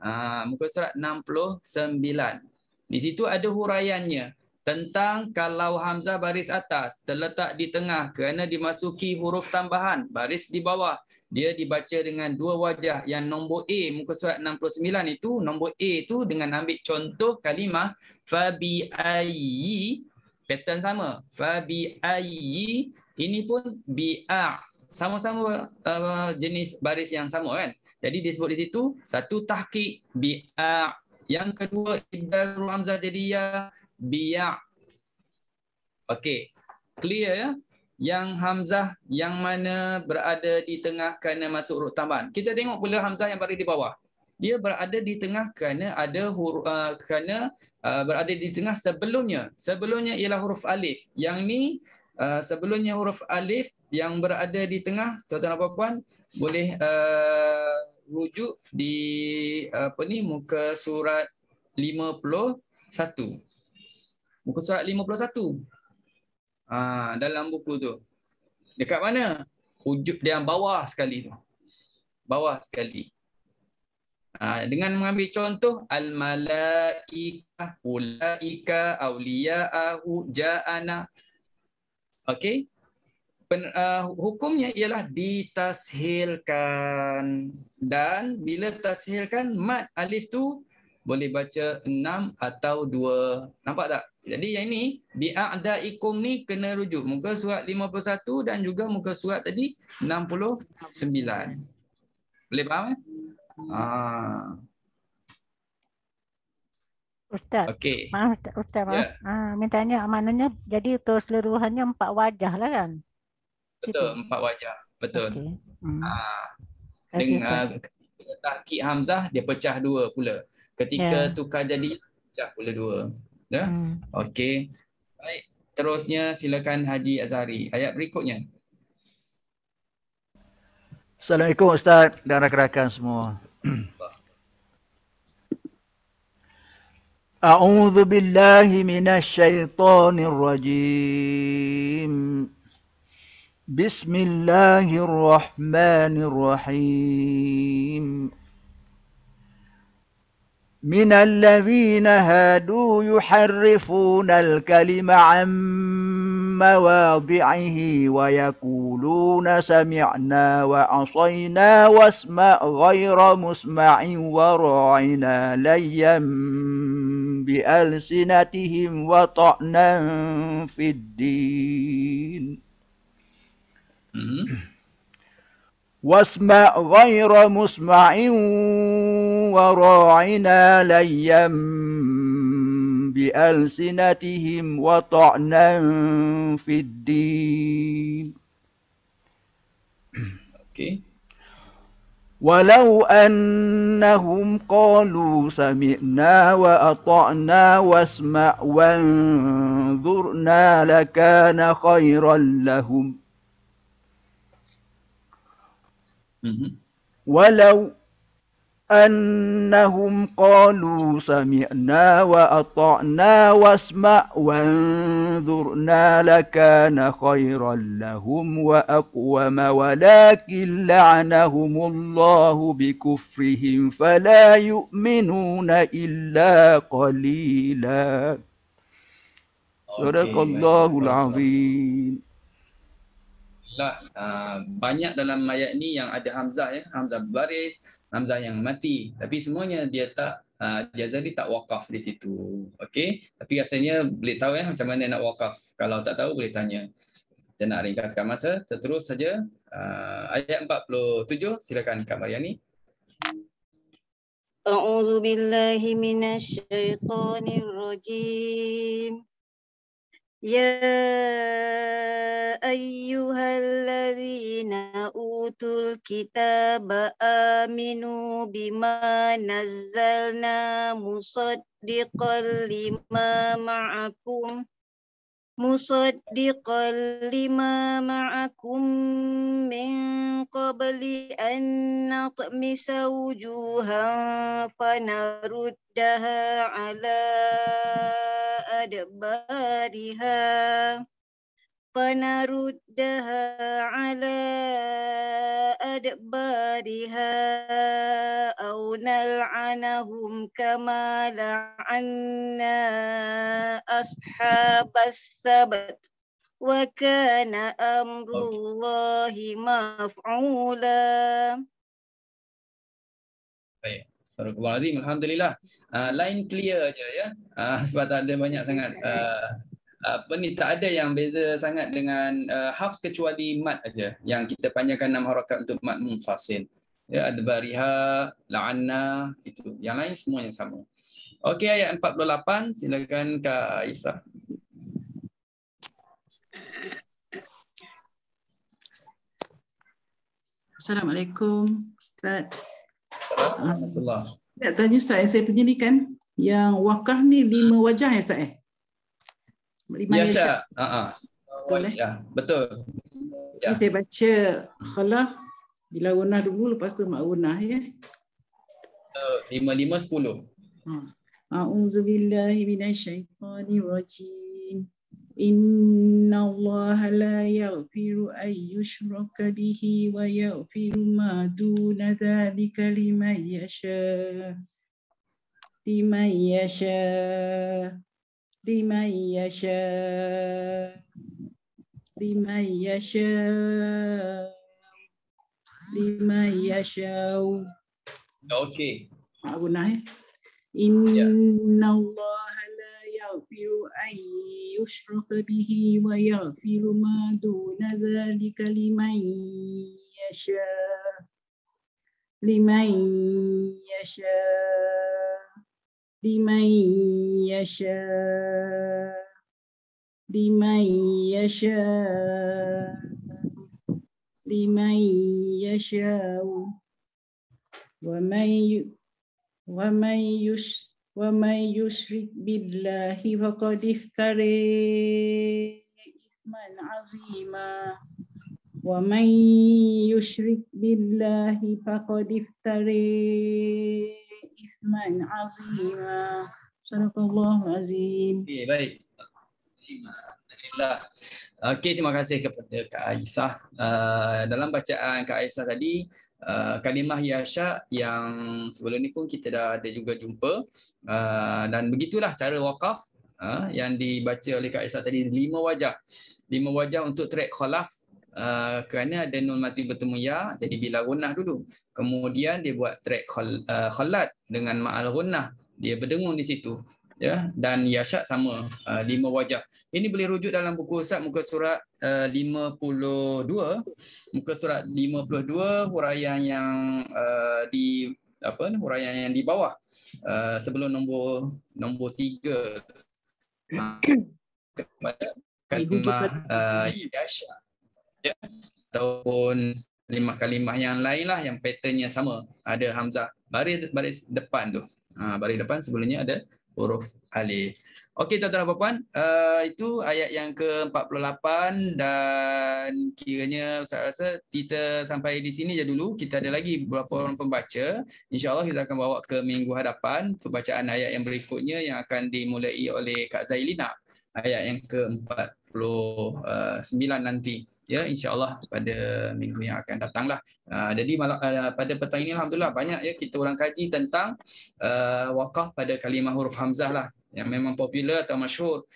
Ah, muka surat 69. Di situ ada huraiannya tentang kalau hamzah baris atas terletak di tengah kerana dimasuki huruf tambahan baris di bawah dia dibaca dengan dua wajah. Yang nombor A muka surat 69 itu nombor A itu dengan ambil contoh kalimah fabi ayyi pattern sama. Fabi ayyi ini pun bi'a. Sama-sama uh, jenis baris yang sama kan? Jadi disebut di situ satu tahqiq bi'a. Yang kedua ibdal hamzah jadi ya biya. Okey. Clear ya? Yang hamzah yang mana berada di tengah kerana masuk huruf tambahan. Kita tengok pula hamzah yang berada di bawah. Dia berada di tengah kerana ada huruf uh, kerana uh, berada di tengah sebelumnya. Sebelumnya ialah huruf alif. Yang ni uh, sebelumnya huruf alif yang berada di tengah tuan-tuan dan puan boleh uh, rujuk di apa ni muka surat 51. Muka surat 51. Ah dalam buku tu. Dekat mana? Wujud dia bawah sekali tu. Bawah sekali. Ha, dengan mengambil contoh al malaika ulaika auliya'ahu ja'ana. Okey? pen, uh, hukumnya ialah ditashilkan dan bila tashilkan mat alif tu boleh baca enam atau dua. Nampak tak? Jadi yang ini bi'a'daikum ni kena rujuk muka surat 51 dan juga muka surat tadi 69. Boleh faham eh? Ah. Ustaz, okay. maaf Ustaz, Ustaz maaf. Yeah. Ah, mintanya maknanya jadi keseluruhannya empat wajah lah kan? Betul, Situ. empat wajah. Betul. Okay. Hmm. Ha. Dengan uh, tahkik Hamzah, dia pecah dua pula. Ketika yeah. tukar jadi, pecah pula dua. Ya? Hmm. Okey. Baik. Terusnya silakan Haji Azhari. Ayat berikutnya. Assalamualaikum Ustaz dan rakan-rakan semua. أعوذ بالله من الشيطان الرجيم بسم الله الرحمن الرحيم من الذين هادوا يحرفون الكلم عن مواضعه ويقولون سمعنا وعصينا واسمع غير مسمع وراعنا ليا بألسنتهم وطعنا في الدين. واسمع غير مسمع وراعنا ليا بألسنتهم وطعنا في الدين. ولو أنهم قالوا سمعنا وأطعنا واسمع وانظرنا لكان خيرا لهم. ولو أنهم قالوا سمعنا وأطعنا واسمع وانظرنا لكان خيرا لهم وأقوم ولكن لعنهم الله بكفرهم فلا يؤمنون إلا قليلا. صدق الله العظيم lah uh, banyak dalam ayat ni yang ada hamzah ya hamzah baris hamzah yang mati tapi semuanya dia tak uh, dia jadi tak wakaf di situ okey tapi rasanya boleh tahu ya macam mana nak wakaf kalau tak tahu boleh tanya kita nak ringkaskan masa terus saja uh, ayat 47 silakan Kak Mariani أعوذ بالله من الشيطان الرجيم يا أيها الذين أوتوا الكتاب آمنوا بما نزلنا مصدقا لما معكم مصدقا لما معكم من قبل أن نطمس وجوها فنردها على أدبارها فنردها على أدبارها أو نلعنهم كما لعنا أصحاب السبت وكان أمر الله مفعولا Baik. Astagfirullahaladzim. Alhamdulillah. Uh, line clear je ya. Uh, sebab tak ada banyak sangat uh, apa ni tak ada yang beza sangat dengan uh, hafs kecuali mat aja yang kita panjangkan enam harakat untuk mat munfasil. Ya ada bariha, la'anna itu. Yang lain semuanya sama. Okey ayat 48 silakan Kak Aisyah. Assalamualaikum Ustaz. Alhamdulillah. Nak tanya Ustaz saya punya ni kan yang wakaf ni lima wajah ya Ustaz eh? Lima Ya yasha. Syah. Ha ah. Betul eh? Ya, betul. Ya. Saya baca khalah bila gunah dulu lepas tu mak gunah ya. Lima lima sepuluh. A'udzu billahi minasyaitonir rajim. Inna Allah la yaghfiru an yushraka bihi wa yaghfiru ma duna dhalika liman yasha. Liman yasha. Yasha. Liman yasha. Liman yasha. Okey. Mak gunah ya. Inna Allah la yaghfiru an yushraka bihi wa yaghfiru ma duna dhalika liman yasha. لمن يشاء لمن يشاء لمن يشاء. ومن ومن يش ومن يشرك بالله فقد افتري إثما عظيما. ومن يشرك بالله فقد افتري إثما عظيما صدق الله العظيم Okey, baik. Alhamdulillah. Okey, terima kasih kepada Kak Aisyah. Uh, dalam bacaan Kak Aisyah tadi, uh, kalimah yasha yang sebelum ni pun kita dah ada juga jumpa. Uh, dan begitulah cara wakaf uh, yang dibaca oleh Kak Aisyah tadi, lima wajah. Lima wajah untuk track khalaf Uh, kerana ada nun mati bertemu ya jadi bila gunnah dulu kemudian dia buat track uh, khalat dengan ma'al gunnah dia berdengung di situ ya dan yasyat sama uh, lima wajah. Ini boleh rujuk dalam buku Ustaz muka surat uh, 52 muka surat 52 huraian yang uh, di apa ni huraian yang di bawah uh, sebelum nombor nombor 3 kepada kalimah uh, yasyat ya ataupun kalimah-kalimah yang lain lah yang patternnya sama ada hamzah baris baris depan tu ha, baris depan sebelumnya ada huruf alif. Okey tuan-tuan dan puan, uh, itu ayat yang ke-48 dan kiranya saya rasa kita sampai di sini je dulu. Kita ada lagi beberapa orang pembaca. InsyaAllah kita akan bawa ke minggu hadapan pembacaan ayat yang berikutnya yang akan dimulai oleh Kak Zailina. Ayat yang ke-49 nanti ya insyaallah pada minggu yang akan datanglah. Uh, jadi malam uh, pada petang ini alhamdulillah banyak ya kita orang kaji tentang uh, wakaf pada kalimah huruf hamzah lah yang memang popular atau masyhur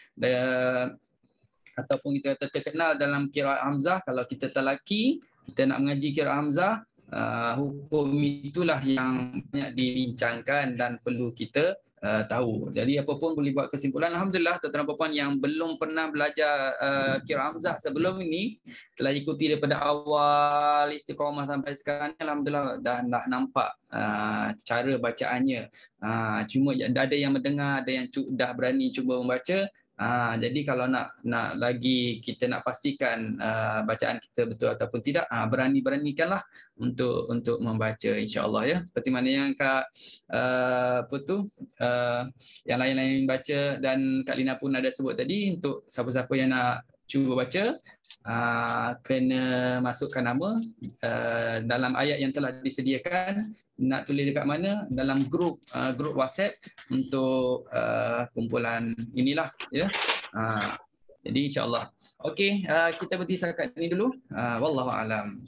ataupun kita terkenal dalam kira hamzah kalau kita telaki kita nak mengaji kira hamzah uh, hukum itulah yang banyak dibincangkan dan perlu kita uh, tahu. Jadi apa pun boleh buat kesimpulan alhamdulillah tuan-tuan puan yang belum pernah belajar uh, kira hamzah sebelum ini telah ikuti daripada awal istiqamah sampai sekarang alhamdulillah dah dah nampak uh, cara bacaannya. Uh, cuma ada yang mendengar, ada yang dah berani cuba membaca Ha, jadi kalau nak nak lagi kita nak pastikan uh, bacaan kita betul ataupun tidak, uh, berani-beranikanlah untuk untuk membaca insya-Allah ya. Seperti mana yang Kak uh, apa tu uh, yang lain-lain baca dan Kak Lina pun ada sebut tadi untuk siapa-siapa yang nak cuba baca. Uh, kena masukkan nama uh, dalam ayat yang telah disediakan nak tulis dekat mana? Dalam grup uh, grup WhatsApp untuk uh, kumpulan inilah ya. Uh, jadi insyaallah. Okey uh, kita berhenti setakat ini dulu. Uh, wallahu alam.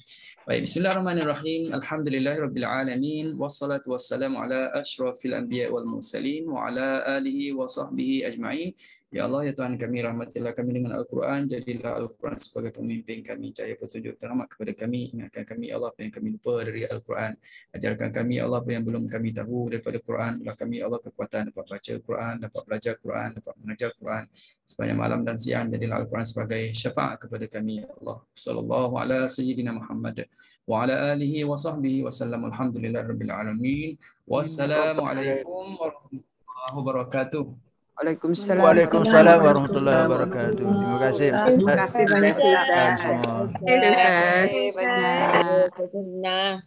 Baik, bismillahirrahmanirrahim. Alhamdulillahirabbil wassalatu wassalamu ala asyrafil anbiya wal mursalin wa ala alihi wa sahbihi ajma'in. Ya Allah, ya Tuhan kami, rahmatilah kami dengan Al-Quran. Jadilah Al-Quran sebagai pemimpin kami, cahaya petunjuk dan rahmat kepada kami. Ingatkan kami, Allah, apa yang kami lupa dari Al-Quran. Ajarkan kami, Allah, apa yang belum kami tahu daripada Quran. Allah kami, Allah, kekuatan dapat baca Quran, dapat belajar Quran, dapat mengajar Quran. Sepanjang malam dan siang, jadilah Al-Quran sebagai syafaat kepada kami, ya Allah. Sallallahu ala sayyidina Muhammad wa ala alihi wa sahbihi wa sallam. Alhamdulillah Rabbil Alamin. Wassalamualaikum warahmatullahi wabarakatuh. Waalaikumsalam. Waalaikumsalam warahmatullahi wabarakatuh. Terima kasih. Terima kasih banyak. Terima kasih banyak.